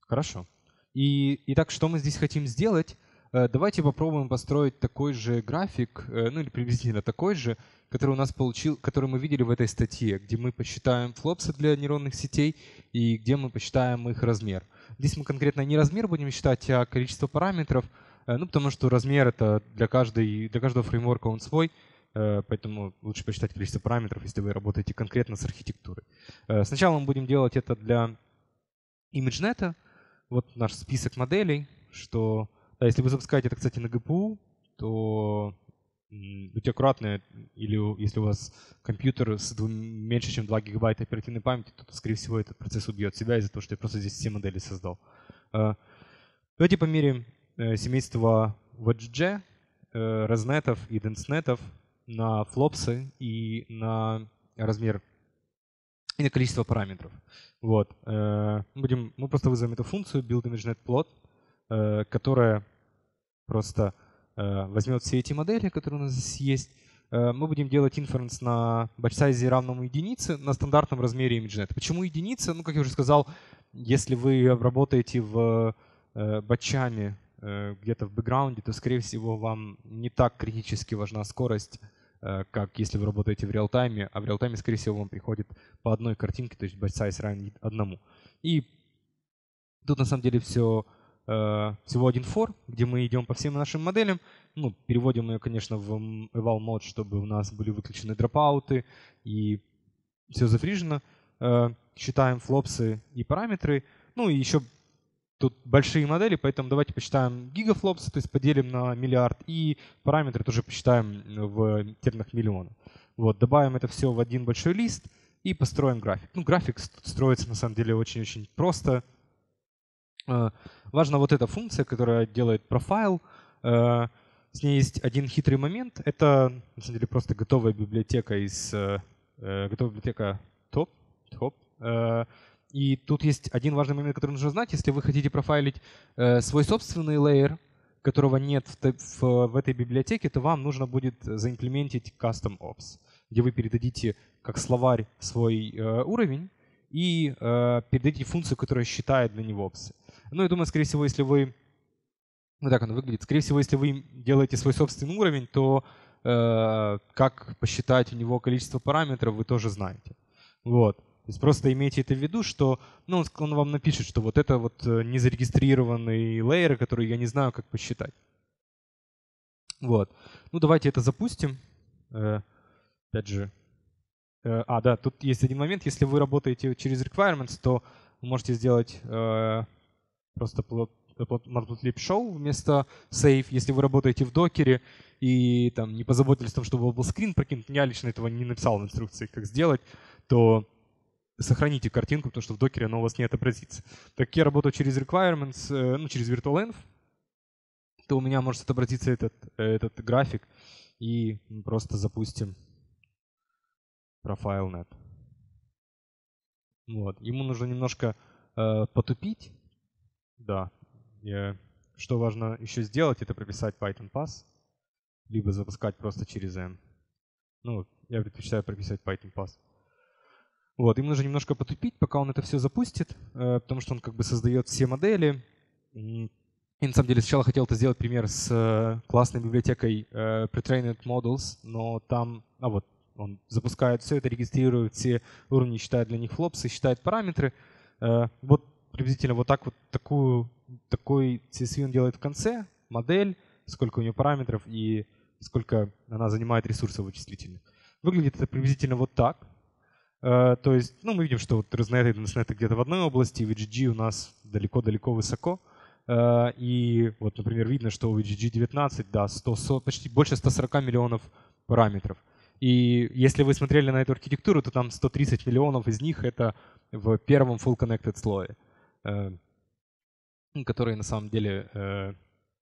Хорошо. И, итак, что мы здесь хотим сделать? Давайте попробуем построить такой же график, ну или приблизительно такой же, который у нас получил, который мы видели в этой статье, где мы посчитаем флопсы для нейронных сетей и где мы посчитаем их размер. Здесь мы конкретно не размер будем считать, а количество параметров, э, ну потому что размер это для, каждой, для каждого фреймворка он свой, э, поэтому лучше посчитать количество параметров, если вы работаете конкретно с архитектурой. Э, сначала мы будем делать это для ImageNet. Вот наш список моделей, что да, если вы запускаете это, кстати, на GPU, то будьте аккуратны, или если у вас компьютер с меньше, чем 2 гигабайта оперативной памяти, то, скорее всего, этот процесс убьет себя из-за того, что я просто здесь все модели создал. А, давайте померим э, семейство VGG, э, разнетов и денснетов на флопсы и на размер и на количество параметров. Вот. Э, будем, мы просто вызовем эту функцию buildImageNetPlot, которая просто Э, возьмет все эти модели, которые у нас здесь есть, э, мы будем делать инференс на batch равному единице на стандартном размере ImageNet. Почему единица? Ну, как я уже сказал, если вы работаете в э, батчами где-то в бэкграунде, то, скорее всего, вам не так критически важна скорость, как если вы работаете в реал-тайме, а в реал-тайме, скорее всего, вам приходит по одной картинке, то есть batch size равен одному. И тут на самом деле все Э, всего один for, где мы идем по всем нашим моделям, ну, переводим ее, конечно, в eval mode, чтобы у нас были выключены дропауты и все зафрижено. Э, считаем флопсы и параметры. Ну и еще тут большие модели, поэтому давайте посчитаем гигафлопсы, то есть поделим на миллиард, и параметры тоже посчитаем в терминах миллиона. Вот, добавим это все в один большой лист и построим график. Ну, график строится на самом деле очень-очень просто. Э, важна вот эта функция, которая делает профайл. Э, с ней есть один хитрый момент. Это, на самом деле, просто готовая библиотека из э, готовая библиотека top, top. И тут есть один важный момент, который нужно знать. Если вы хотите профайлить свой собственный лейер, которого нет в, этой библиотеке, то вам нужно будет заимплементить custom ops, где вы передадите как словарь свой уровень и э, передадите функцию, которая считает для него опсы. Ну, я думаю, скорее всего, если вы... Ну, так оно выглядит. Скорее всего, если вы делаете свой собственный уровень, то э, как посчитать у него количество параметров, вы тоже знаете. Вот. То есть просто имейте это в виду, что ну, он вам напишет, что вот это вот э, незарегистрированный лейер, который я не знаю, как посчитать. Вот. Ну, давайте это запустим. Э, опять же. Э, а, да, тут есть один момент. Если вы работаете через requirements, то вы можете сделать э, просто matplotlib show вместо save, если вы работаете в докере и там не позаботились о том, чтобы был скрин прокинут, я лично этого не написал в инструкции, как сделать, то сохраните картинку, потому что в докере она у вас не отобразится. Так я работаю через requirements, э, ну, через virtualenv, то у меня может отобразиться этот, этот график, и просто запустим profile.net. Вот. Ему нужно немножко э, потупить, да. И что важно еще сделать, это прописать Python Pass, либо запускать просто через M. Ну, я предпочитаю прописать Python Pass. Вот, им нужно немножко потупить, пока он это все запустит, э, потому что он как бы создает все модели. И на самом деле сначала хотел это сделать пример с э, классной библиотекой э, Pretrained Models, но там, а вот, он запускает все это, регистрирует все уровни, считает для них флопсы, считает параметры. Э, вот приблизительно вот так вот такую, такой CSV он делает в конце, модель, сколько у нее параметров и сколько она занимает ресурсов вычислительных. Выглядит это приблизительно вот так. Э, то есть, ну, мы видим, что вот ResNet и DNSNet где-то в одной области, VGG у нас далеко-далеко высоко. Э, и вот, например, видно, что у VGG 19, да, 100, 100, почти больше 140 миллионов параметров. И если вы смотрели на эту архитектуру, то там 130 миллионов из них это в первом full connected слое, э, который на самом деле...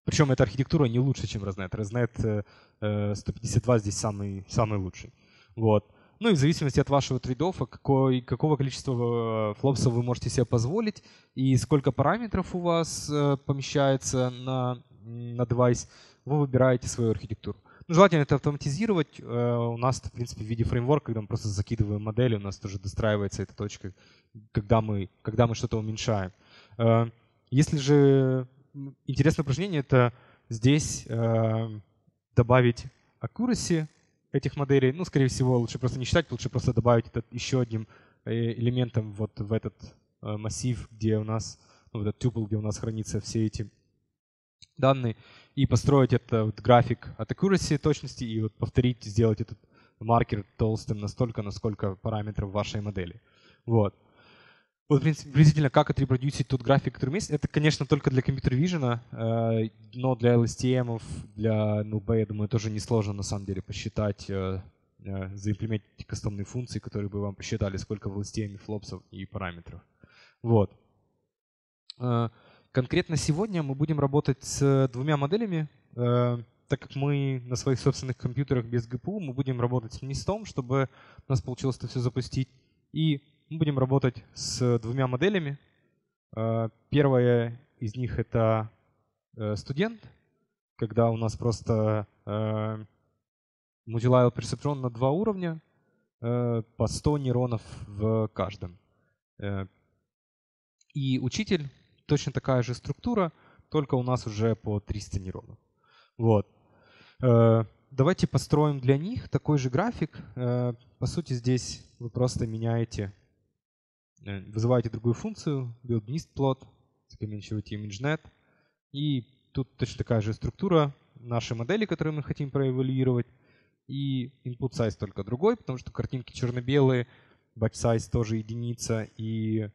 Причем эта архитектура не лучше, чем ResNet. ResNet 152 здесь самый, самый лучший. Вот. Ну и в зависимости от вашего трейдофа, какой, какого количества э, флопсов вы можете себе позволить и сколько параметров у вас э, помещается на, на девайс, вы выбираете свою архитектуру. Ну, желательно это автоматизировать. Э, у нас, в принципе, в виде фреймворка, когда мы просто закидываем модели, у нас тоже достраивается эта точка, когда мы, когда мы что-то уменьшаем. Если же интересное упражнение, это здесь добавить accuracy, этих моделей, ну, скорее всего, лучше просто не считать, лучше просто добавить этот еще одним э, элементом вот в этот э, массив, где у нас, ну, этот tuple, где у нас хранятся все эти данные, и построить это вот график от accuracy точности и вот повторить, сделать этот маркер толстым настолько, насколько параметров вашей модели. Вот. Вот, в принципе, приблизительно как отрепродюсить тот график, который есть. Это, конечно, только для компьютер vision, э, но для LSTM, для NUB, я думаю, тоже несложно на самом деле посчитать, э, э, заимплементить кастомные функции, которые бы вам посчитали, сколько в LSTM флопсов и параметров. Вот. Конкретно сегодня мы будем работать с двумя моделями. Так как мы на своих собственных компьютерах без GPU, мы будем работать с Nistом, чтобы у нас получилось это все запустить. И мы будем работать с двумя моделями. Э, первая из них это э, студент, когда у нас просто э, multi-level perceptron на два уровня, по 100 нейронов в каждом. И учитель точно такая же структура, только у нас уже по 300 нейронов. Вот. Давайте построим для них такой же график. По сути, здесь вы просто меняете Э, вызываете другую функцию, build list plot, закомменчиваете ImageNet, и тут точно такая же структура нашей модели, которую мы хотим проэвалюировать, и input size только другой, потому что картинки черно-белые, batch size тоже единица, и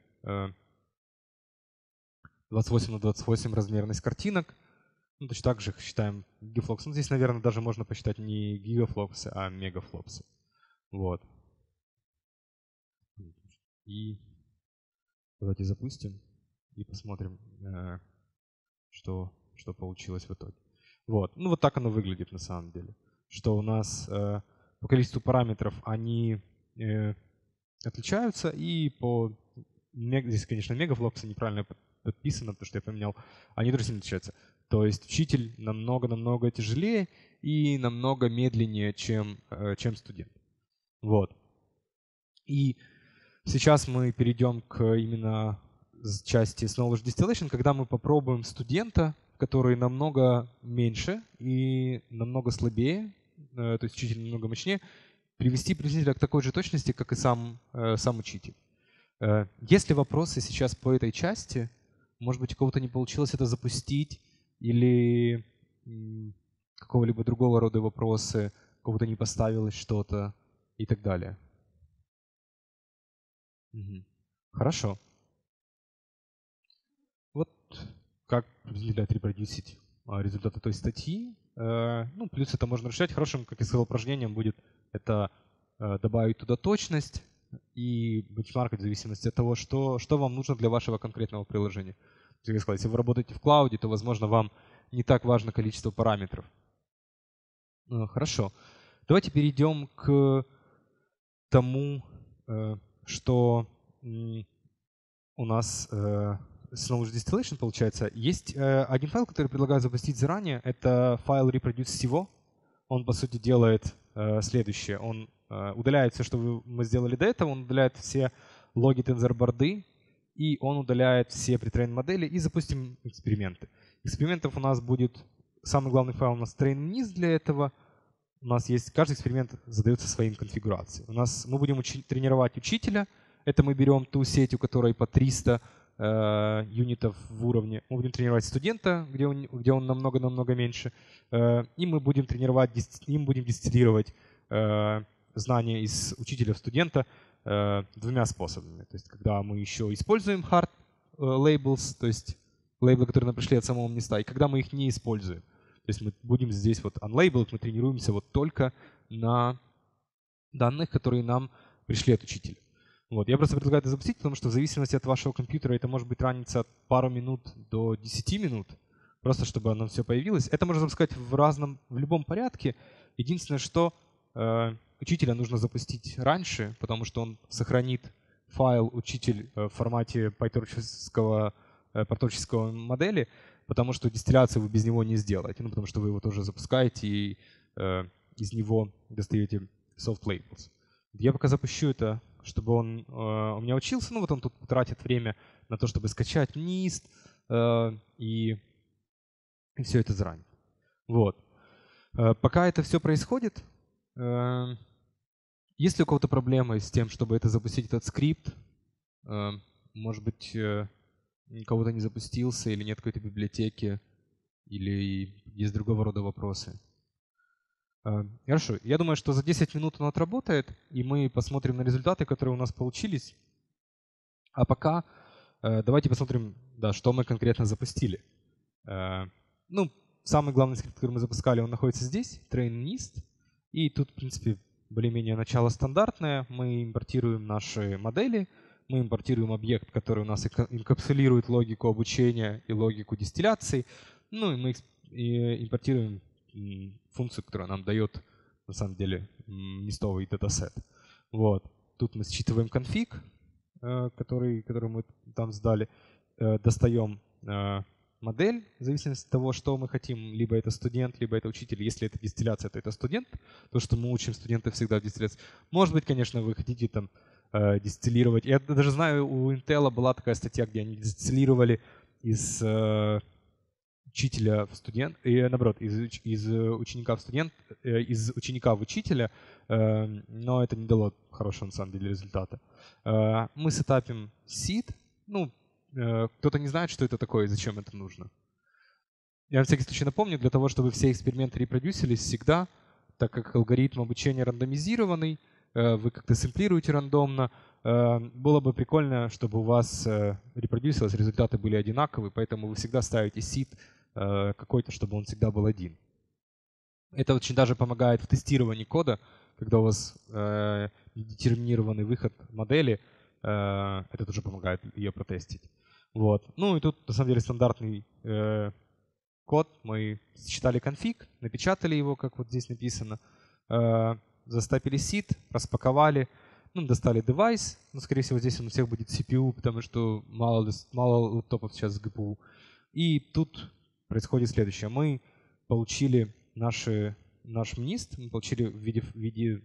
28 э, на 28 размерность картинок. Ну, точно так же считаем гигафлокс. Ну, здесь, наверное, даже можно посчитать не гигафлопсы, а мегафлопсы. Вот. И Давайте запустим и посмотрим, э, что, что получилось в итоге. Вот. Ну вот так оно выглядит на самом деле. Что у нас э, по количеству параметров они э, отличаются и по... Здесь, конечно, мегафлопсы неправильно подписано, потому что я поменял. Они тоже сильно отличаются. То есть учитель намного-намного тяжелее и намного медленнее, чем, чем студент. Вот. И Сейчас мы перейдем к именно части с Knowledge Distillation, когда мы попробуем студента, который намного меньше и намного слабее, э, то есть учитель намного мощнее, привести приблизительно к такой же точности, как и сам, э, сам учитель. Э, есть ли вопросы сейчас по этой части? Может быть, у кого-то не получилось это запустить или какого-либо другого рода вопросы, у кого-то не поставилось что-то и так далее. Угу. Хорошо. Вот как определять, репродюсить а, результаты той статьи. Э, ну, плюс это можно решать. Хорошим, как я сказал, упражнением будет это э, добавить туда точность и бенчмаркать в зависимости от того, что, что вам нужно для вашего конкретного приложения. Как я если вы работаете в клауде, то, возможно, вам не так важно количество параметров. Э, хорошо. Давайте перейдем к тому, что у нас э, с Knowledge Distillation получается. Есть э, один файл, который предлагаю запустить заранее. Это файл reproduce всего. Он, по сути, делает э, следующее. Он удаляет все, что мы сделали до этого. Он удаляет все логи тензорборды, и он удаляет все претрейн модели, и запустим эксперименты. Экспериментов у нас будет, самый главный файл у нас train вниз для этого. У нас есть, каждый эксперимент задается своим конфигурацией. У нас, мы будем учи, тренировать учителя. Это мы берем ту сеть, у которой по 300 э, юнитов в уровне. Мы будем тренировать студента, где он, где он намного-намного меньше. Э, и мы будем тренировать, им будем дистиллировать э, знания из учителя в студента э, двумя способами. То есть когда мы еще используем hard э, labels, то есть лейблы, которые нам пришли от самого места, и когда мы их не используем. То есть мы будем здесь вот unlabeled, мы тренируемся вот только на данных, которые нам пришли от учителя. Вот. Я просто предлагаю это запустить, потому что в зависимости от вашего компьютера это может быть раниться от пару минут до 10 минут, просто чтобы оно все появилось. Это можно запускать в разном, в любом порядке. Единственное, что э, учителя нужно запустить раньше, потому что он сохранит файл учитель э, в формате pytorch э, модели, потому что дистилляцию вы без него не сделаете, ну, потому что вы его тоже запускаете и э, из него достаете soft labels. Я пока запущу это чтобы он э, у меня учился. Ну вот он тут тратит время на то, чтобы скачать NIST э, и, все это заранее. Вот. Э, пока это все происходит, э, есть ли у кого-то проблемы с тем, чтобы это запустить этот скрипт? Может быть, э, кого-то не запустился или нет какой-то библиотеки, или есть другого рода вопросы? А, хорошо, я думаю, что за 10 минут он отработает, и мы посмотрим на результаты, которые у нас получились. А пока э, давайте посмотрим, да, что мы конкретно запустили. Э, ну, самый главный скрипт, который мы запускали, он находится здесь, train И тут, в принципе, более-менее начало стандартное. Мы импортируем наши модели, мы импортируем объект, который у нас инкапсулирует логику обучения и логику дистилляции. Ну и мы импортируем функцию, которая нам дает на самом деле местовый датасет. Вот. Тут мы считываем конфиг, э, который, который мы там сдали, э, достаем э, модель, в зависимости от того, что мы хотим, либо это студент, либо это учитель. Если это дистилляция, то это студент, то, что мы учим студентов всегда в дистилляции. Может быть, конечно, вы хотите там дистиллировать. Я даже знаю, у Intel была такая статья, где они дистиллировали из учителя в студент, и наоборот, из, из ученика в студент, э, из ученика в учителя, э, но это не дало хорошего, на самом деле, результата. Э, мы сетапим seed, ну, кто-то не знает, что это такое и зачем это нужно. Я на всякий случай напомню, для того, чтобы все эксперименты репродюсились всегда, так как алгоритм обучения рандомизированный, вы как-то сэмплируете рандомно, было бы прикольно, чтобы у вас репродюсилось, результаты были одинаковые, поэтому вы всегда ставите Э, какой-то, чтобы он всегда был один. Это очень даже помогает в тестировании кода, когда у вас э, детерминированный выход модели, э, это тоже помогает ее протестить. Вот. Ну и тут на самом деле стандартный э, код. Мы считали конфиг, напечатали его, как вот здесь написано, э, застапили сид, распаковали, ну, достали девайс, но, скорее всего, здесь он у всех будет CPU, потому что мало, мало лэптопов сейчас с GPU. И тут происходит следующее. Мы получили наши, наш МНИСТ, мы получили в виде, в виде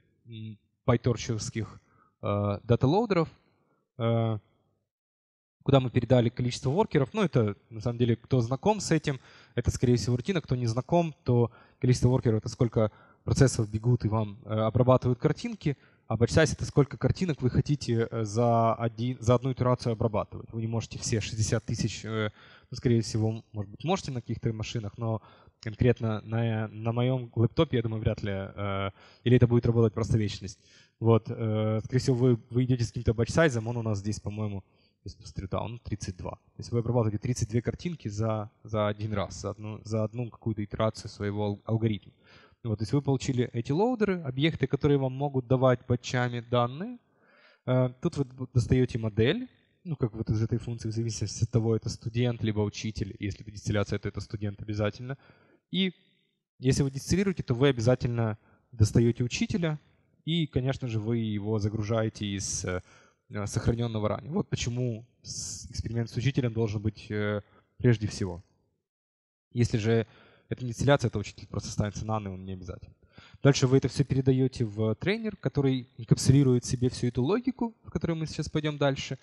пайторчевских э, даталоудеров, э, куда мы передали количество воркеров. Ну, это, на самом деле, кто знаком с этим, это, скорее всего, рутина. Кто не знаком, то количество воркеров — это сколько процессов бегут и вам э, обрабатывают картинки, а size — это сколько картинок вы хотите э, за, один, за одну итерацию обрабатывать. Вы не можете все 60 тысяч э, ну, скорее всего, может быть, можете на каких-то машинах, но конкретно на, на моем лэптопе, я думаю, вряд ли. Э, или это будет работать просто вечность. Вот, э, скорее всего, вы, вы идете с каким-то батч-сайзом, он у нас здесь, по-моему, если посмотрю, да, он 32. То есть вы обрабатываете 32 картинки за, за один раз, за одну, за одну какую-то итерацию своего алгоритма. Вот, то есть вы получили эти лоудеры, объекты, которые вам могут давать батчами данные. Э, тут вы достаете модель, ну, как вот из этой функции, в зависимости от того, это студент, либо учитель. Если это дистилляция, то это студент обязательно. И если вы дистиллируете, то вы обязательно достаете учителя, и, конечно же, вы его загружаете из э, сохраненного ранее. Вот почему эксперимент с учителем должен быть э, прежде всего. Если же это не дистилляция, то учитель просто станется нано, он не обязательно. Дальше вы это все передаете в тренер, который инкапсулирует себе всю эту логику, в которой мы сейчас пойдем дальше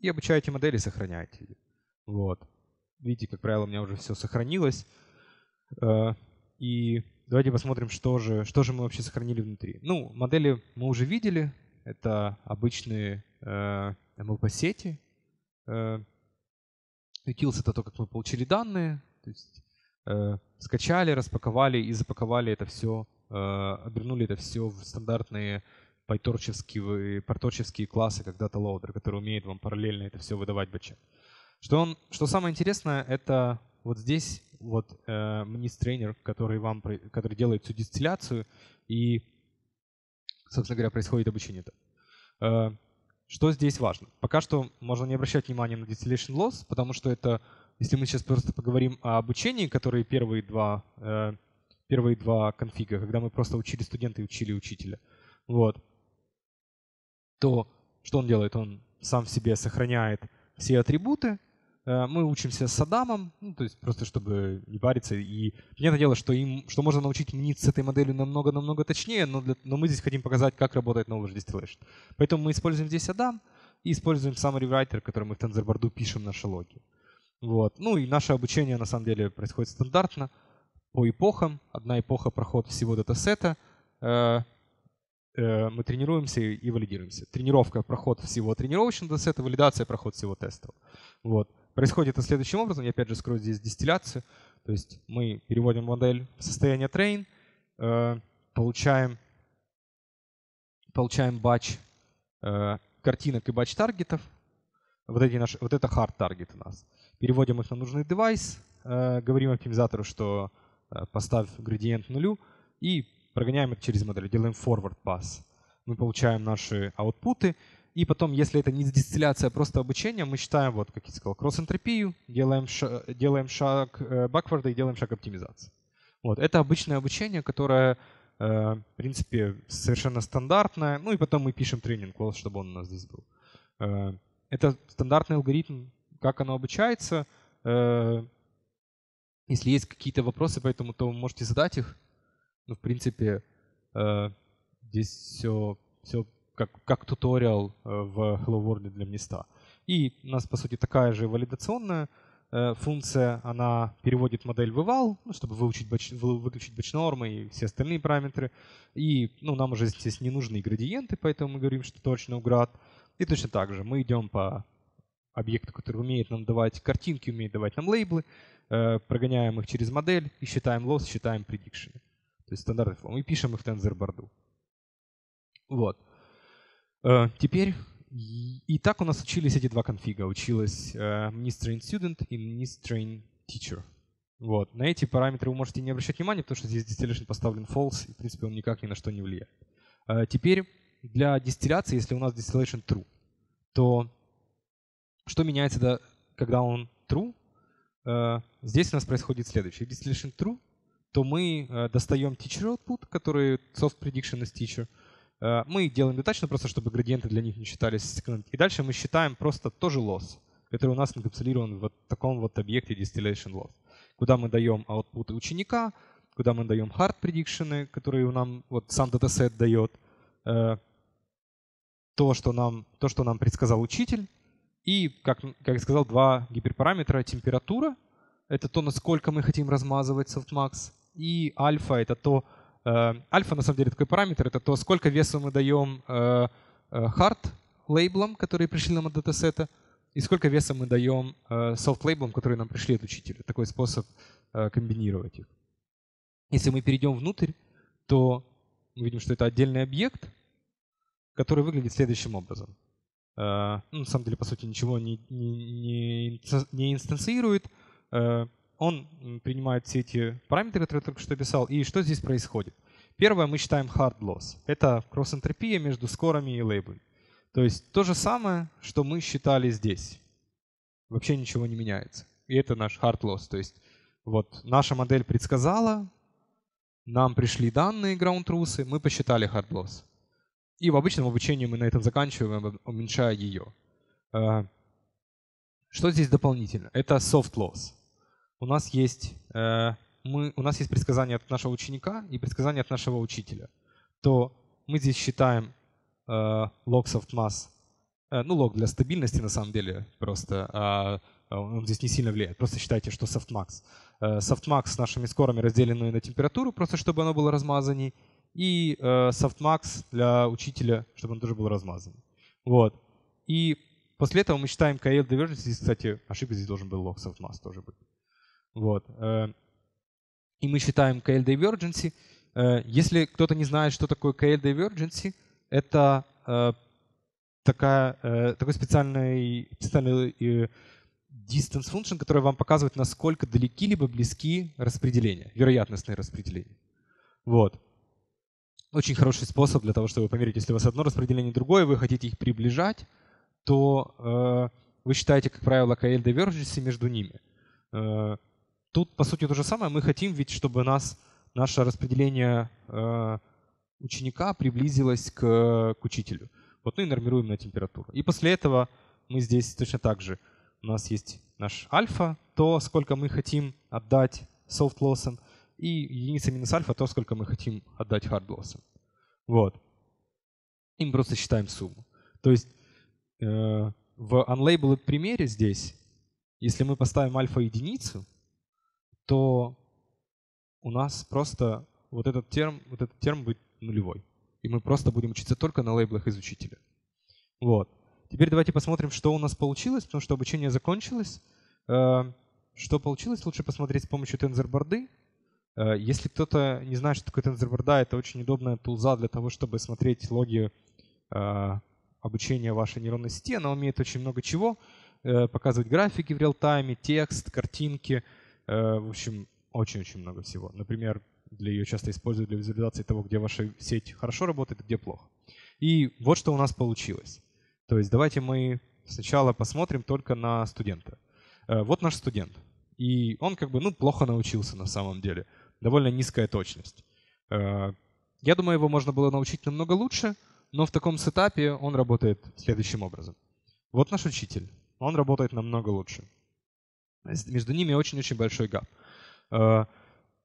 и обучаете модели, сохраняете ее. Вот. Видите, как правило, у меня уже все сохранилось. И давайте посмотрим, что же, что же мы вообще сохранили внутри. Ну, модели мы уже видели. Это обычные MLP-сети. Utils — это то, как мы получили данные. То есть скачали, распаковали и запаковали это все, обернули это все в стандартные пайторчевские, классы, как Data Loader, который умеет вам параллельно это все выдавать бэче. Что, он, что самое интересное, это вот здесь вот э, тренер, который вам, который делает всю дистилляцию и, собственно говоря, происходит обучение. -то. Э, что здесь важно? Пока что можно не обращать внимания на distillation loss, потому что это, если мы сейчас просто поговорим о обучении, которые первые два, э, первые два конфига, когда мы просто учили студента и учили учителя, вот, то что он делает? Он сам в себе сохраняет все атрибуты. Э, мы учимся с Адамом, ну, то есть просто чтобы не париться. И понятное дело, что, им, что можно научить мнить с этой моделью намного-намного точнее, но, для, но мы здесь хотим показать, как работает Knowledge Distillation. Поэтому мы используем здесь Адам и используем Summary Writer, который мы в TensorBoard пишем наши логи. Вот. Ну и наше обучение на самом деле происходит стандартно по эпохам. Одна эпоха проход всего датасета, э, Э, мы тренируемся и валидируемся. Тренировка, проход всего тренировочного датасета, валидация, проход всего тестов. Вот. Происходит это следующим образом. Я опять же скрою здесь дистилляцию. То есть мы переводим модель в состояние train, э, получаем, получаем батч картинок и батч таргетов. Вот, эти наши, вот это hard target у нас. Переводим их на нужный девайс, говорим оптимизатору, что поставь градиент нулю, и прогоняем это через модель, делаем forward pass. Мы получаем наши аутпуты, и потом, если это не дистилляция, а просто обучение, мы считаем, вот, как я сказал, кросс-энтропию, делаем, делаем шаг э, бакварда и делаем шаг оптимизации. Вот, это обычное обучение, которое, э, в принципе, совершенно стандартное. Ну и потом мы пишем тренинг чтобы он у нас здесь был. Э, это стандартный алгоритм, как оно обучается. Если есть какие-то вопросы по этому, то можете задать их. Ну, в принципе, э, здесь все, все как, как туториал э, в Hello World для места. И у нас, по сути, такая же валидационная э, функция. Она переводит модель в eval, ну, чтобы выучить бач, выключить бэч-нормы и все остальные параметры. И ну, нам уже здесь не нужны градиенты, поэтому мы говорим, что точно уград. И точно так же мы идем по объекту, который умеет нам давать картинки, умеет давать нам лейблы, прогоняем их через модель и считаем loss, считаем prediction. То есть стандартный флоу. Мы пишем их в TensorBoard. Вот. Э, теперь и так у нас учились эти два конфига. Училась uh, ministrain student и ministrain teacher. Вот. На эти параметры вы можете не обращать внимания, потому что здесь distillation поставлен false, и, в принципе, он никак ни на что не влияет. Uh, теперь для дистилляции, если у нас distillation true, то что меняется, да, когда он true? Uh, здесь у нас происходит следующее. Distillation true то мы э, достаем teacher output, который soft prediction из teacher. Э, мы делаем достаточно просто, чтобы градиенты для них не считались. И дальше мы считаем просто тоже loss, который у нас инкапсулирован в таком вот объекте distillation loss, куда мы даем output ученика, куда мы даем hard prediction, которые нам вот сам датасет дает, э, то, что нам, то, что нам предсказал учитель, и, как, как я сказал, два гиперпараметра. Температура — это то, насколько мы хотим размазывать softmax, и альфа это то, э, альфа на самом деле такой параметр, это то, сколько веса мы даем э, э, hard лейблам, которые пришли нам от датасета, и сколько веса мы даем soft лейблам, которые нам пришли от учителя. Такой способ комбинировать их. Если мы перейдем внутрь, то мы видим, что это отдельный объект, который выглядит следующим образом. Ну, на самом деле, по сути, ничего не, не, не, не инстанцирует он принимает все эти параметры, которые я только что описал. И что здесь происходит? Первое мы считаем hard loss. Это кросс-энтропия между скорами и лейблами. То есть то же самое, что мы считали здесь. Вообще ничего не меняется. И это наш hard loss. То есть вот наша модель предсказала, нам пришли данные ground truth, мы посчитали hard loss. И в обычном обучении мы на этом заканчиваем, уменьшая ее. А, что здесь дополнительно? Это soft loss у нас есть, э, мы, у нас есть предсказание от нашего ученика и предсказание от нашего учителя, то мы здесь считаем э, log softmass, э, ну лог для стабильности на самом деле просто, а он здесь не сильно влияет. Просто считайте, что softmax. Softmax с нашими скорами разделенные на температуру, просто чтобы оно было размазанней. И softmax для учителя, чтобы он тоже был размазанный. Вот. И после этого мы считаем KL divergence. Здесь, кстати, ошибка здесь должен был log softmax тоже быть. Вот. И мы считаем KL divergence. Если кто-то не знает, что такое KL divergence, это такая, э, такой специальный, специальный э, distance function, который вам показывает, насколько далеки либо близки распределения, вероятностные распределения. Вот. Очень хороший способ для того, чтобы померить, если у вас одно распределение другое, вы хотите их приближать, то э, вы считаете, как правило, KL divergence между ними. Э, тут, по сути, то же самое. Мы хотим ведь, чтобы нас, наше распределение э, ученика приблизилось к, к учителю. Вот, ну и нормируем на температуру. И после этого мы здесь точно так же. У нас есть наш альфа, то, сколько мы хотим отдать soft loss, и единица минус альфа, то, сколько мы хотим отдать loss. Вот. И мы просто считаем сумму. То есть э, в unlabeled примере здесь, если мы поставим альфа единицу, то у нас просто вот этот терм, вот этот терм будет нулевой и мы просто будем учиться только на лейблах из учителя. Вот. Теперь давайте посмотрим, что у нас получилось, потому что обучение закончилось. Э, что получилось, лучше посмотреть с помощью тензорборды. Э, если кто-то не знает, что такое тензорборда, это очень удобная тулза для того, чтобы смотреть логи э, обучения вашей нейронной сети. Она умеет очень много чего. Показывать графики в реал-тайме, текст, картинки. В общем, очень-очень много всего. Например, для ее часто используют для визуализации того, где ваша сеть хорошо работает, где плохо. И вот что у нас получилось. То есть давайте мы сначала посмотрим только на студента. Э, вот наш студент. И он как бы, ну, плохо научился на самом деле. Довольно низкая точность. Э, я думаю, его можно было научить намного лучше, но в таком сетапе он работает следующим образом. Вот наш учитель. Он работает намного лучше. Между ними очень-очень большой гап. Э,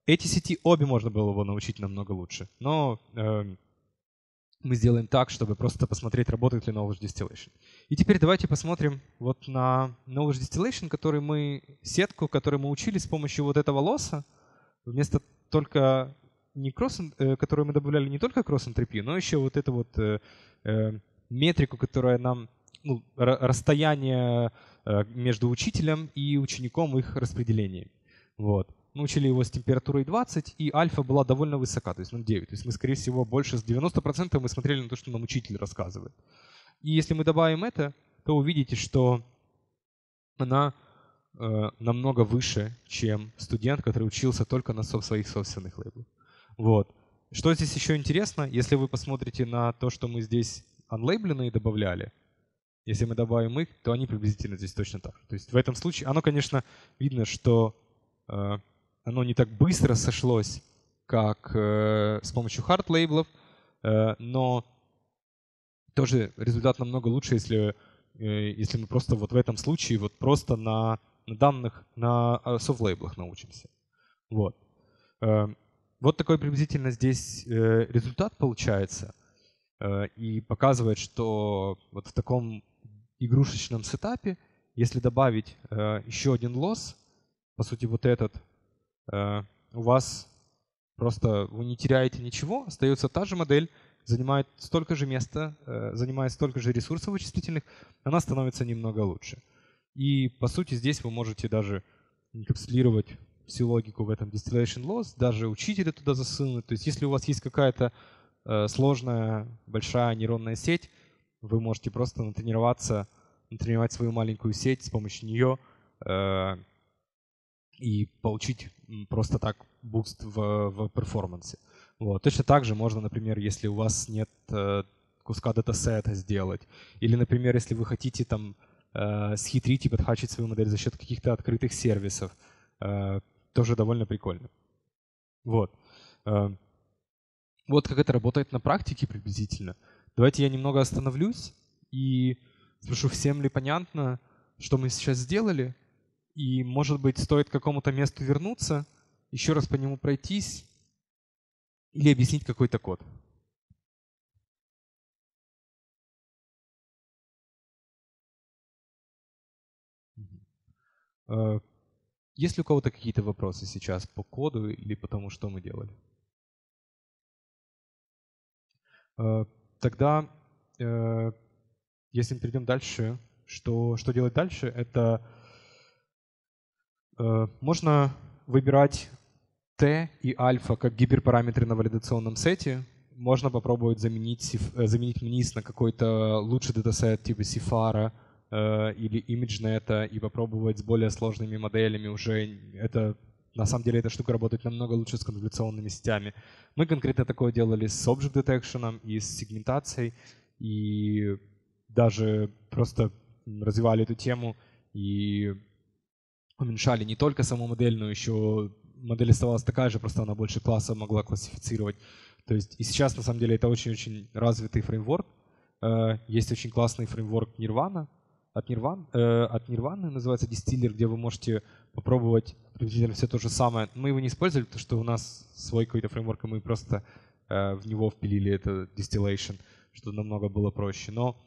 эти сети обе можно было его научить намного лучше. Но э, мы сделаем так, чтобы просто посмотреть, работает ли Knowledge Distillation. И теперь давайте посмотрим вот на Knowledge Distillation, который мы, сетку, которую мы учили с помощью вот этого лосса, вместо только не кросс, э, которую мы добавляли не только кросс-энтропию, но еще вот эту вот э, э, метрику, которая нам ну, расстояние между учителем и учеником их распределением. Вот мы учили его с температурой 20, и альфа была довольно высока, то есть 0,9. То есть мы, скорее всего, больше с 90% мы смотрели на то, что нам учитель рассказывает. И если мы добавим это, то увидите, что она э, намного выше, чем студент, который учился только на своих собственных лейблах. Вот. Что здесь еще интересно, если вы посмотрите на то, что мы здесь unlabelленные добавляли, если мы добавим их, то они приблизительно здесь точно так. То есть в этом случае, оно, конечно, видно, что э, оно не так быстро сошлось, как э, с помощью хард-лейблов, э, но тоже результат намного лучше, если, э, если мы просто вот в этом случае вот просто на данных, на э, софт-лейблах научимся. Вот. Э, вот такой приблизительно здесь э, результат получается э, и показывает, что вот в таком игрушечном сетапе, если добавить еще один лосс, по сути вот этот у вас просто вы не теряете ничего, остается та же модель, занимает столько же места, занимает столько же ресурсов вычислительных, она становится немного лучше. И по сути здесь вы можете даже инкапсулировать всю логику в этом distillation loss, даже учителя туда засунуть. То есть если у вас есть какая-то э, сложная, большая нейронная сеть, вы можете просто натренироваться, натренировать свою маленькую сеть с помощью нее и получить просто так буст в, в перформансе. Вот. Точно так же можно, например, если у вас нет э, куска датасета сделать, или, например, если вы хотите там э, схитрить и подхачить свою модель за счет каких-то открытых сервисов, э, тоже довольно прикольно. Вот. Э, вот как это работает на практике приблизительно. Давайте я немного остановлюсь и спрошу, всем ли понятно, что мы сейчас сделали, и, может быть, стоит к какому-то месту вернуться, еще раз по нему пройтись или объяснить какой-то код. Есть ли у кого-то какие-то вопросы сейчас по коду или по тому, что мы делали? Э, тогда, э, если мы перейдем дальше, что, что делать дальше, это можно выбирать t и альфа как гиперпараметры на валидационном сете. Можно попробовать заменить, заменить MNIS на какой-то лучший датасет типа Сифара, Э, или ImageNet и попробовать с более сложными моделями уже. Это на самом деле эта штука работает намного лучше с конволюционными сетями. Мы конкретно такое делали с Object Detection и с сегментацией, и даже просто развивали эту тему и уменьшали не только саму модель, но еще модель оставалась такая же, просто она больше класса могла классифицировать. То есть и сейчас на самом деле это очень-очень развитый фреймворк. Э, есть очень классный фреймворк Nirvana, от Nirvana, э, от Nirvana называется дистиллер, где вы можете попробовать приблизительно все то же самое. Мы его не использовали, потому что у нас свой какой-то фреймворк, и мы просто э, в него впилили это distillation, что намного было проще. Но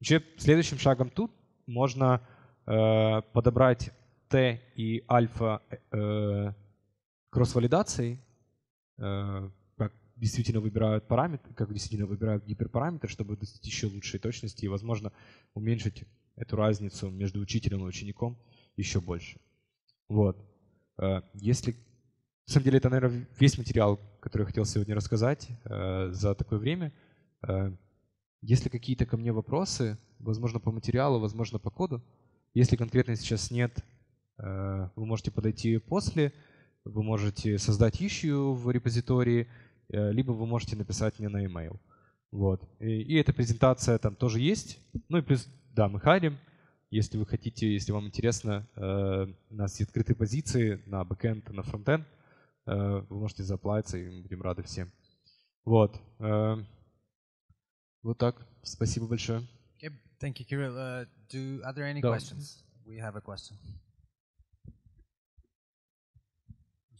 вообще следующим шагом тут можно э, подобрать T и альфа э, кросс-валидацией, э, как действительно выбирают параметры, как действительно выбирают гиперпараметры, чтобы достичь еще лучшей точности и, возможно, уменьшить эту разницу между учителем и учеником еще больше. Вот. Э, если, на самом деле, это, наверное, весь материал, который я хотел сегодня рассказать э, за такое время. Э, если какие-то ко мне вопросы, возможно, по материалу, возможно, по коду, если конкретно сейчас нет, вы можете подойти после, вы можете создать issue в репозитории, либо вы можете написать мне на email. Вот. И, и эта презентация там тоже есть. Ну и плюс да, мы харим. Если вы хотите, если вам интересно, э, у нас есть открытые позиции на бэкэнд, на фронтенд. Э, вы можете заплатиться, и мы будем рады всем. Вот. Э, вот так. Спасибо большое. Okay, thank you, Kirill. Uh, do, are there any да. questions? We have a question.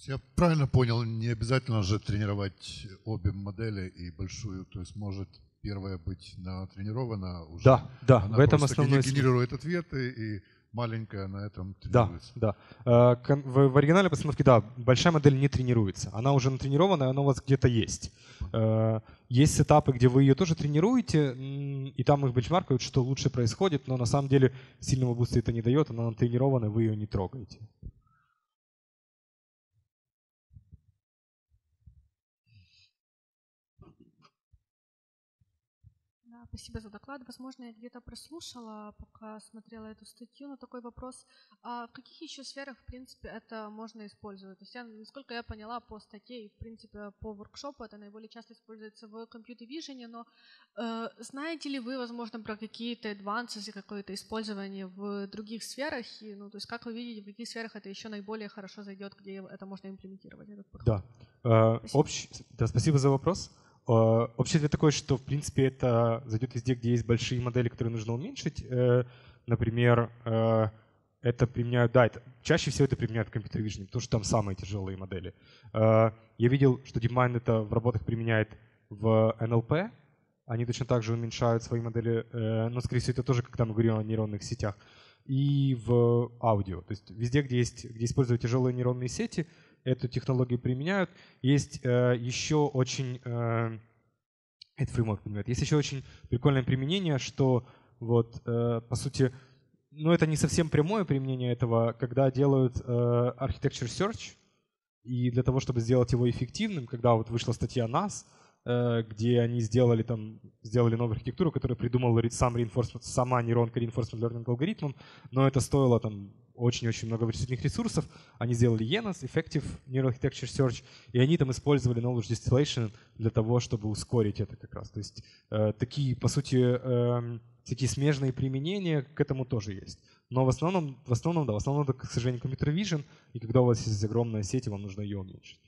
Я правильно понял, не обязательно же тренировать обе модели и большую, то есть может первая быть натренирована уже. Да, да, она в этом основной генерирует ответы и маленькая на этом тренируется. Да, да. Э, в, оригинальной постановке, да, большая модель не тренируется. Она уже натренирована, она у вас где-то есть. Э, есть сетапы, где вы ее тоже тренируете, и там их бенчмаркают, что лучше происходит, но на самом деле сильного буста это не дает, она натренирована, вы ее не трогаете. Спасибо за доклад. Возможно, я где-то прослушала, пока смотрела эту статью, но такой вопрос. А в каких еще сферах, в принципе, это можно использовать? То есть, я, насколько я поняла по статье и, в принципе, по воркшопу, это наиболее часто используется в компьютер vision, но э, знаете ли вы, возможно, про какие-то advances и какое-то использование в других сферах? И, ну, то есть, как вы видите, в каких сферах это еще наиболее хорошо зайдет, где это можно имплементировать? Этот Да. Э, спасибо. Общ... да, спасибо за вопрос. Э, общий ответ такой, что в принципе это зайдет везде, где есть большие модели, которые нужно уменьшить. Э, например, э, это применяют, да, это, чаще всего это применяют в компьютер vision, потому что там самые тяжелые модели. Я видел, что DeepMind это в работах применяет в NLP, они точно так же уменьшают свои модели, но, скорее всего, это тоже, когда мы говорим о нейронных сетях, и в аудио. То есть везде, где, есть, где используют тяжелые нейронные сети, эту технологию применяют. Есть э, еще очень... Э, это фреймворк применяет. Есть еще очень прикольное применение, что вот, э, по сути, ну, это не совсем прямое применение этого, когда делают э, architecture search, и для того, чтобы сделать его эффективным, когда вот вышла статья NAS, где они сделали там сделали новую архитектуру, которая придумала сам reinforcement, сама нейронка reinforcement learning алгоритмом, но это стоило там очень-очень много вычислительных ресурсов. Они сделали ENAS, Effective Neural Architecture Search, и они там использовали Knowledge Distillation для того, чтобы ускорить это как раз. То есть э, такие, по сути, э, такие смежные применения к этому тоже есть. Но в основном, в основном, да, в основном это, к сожалению, компьютер vision, и когда у вас есть огромная сеть, вам нужно ее уменьшить.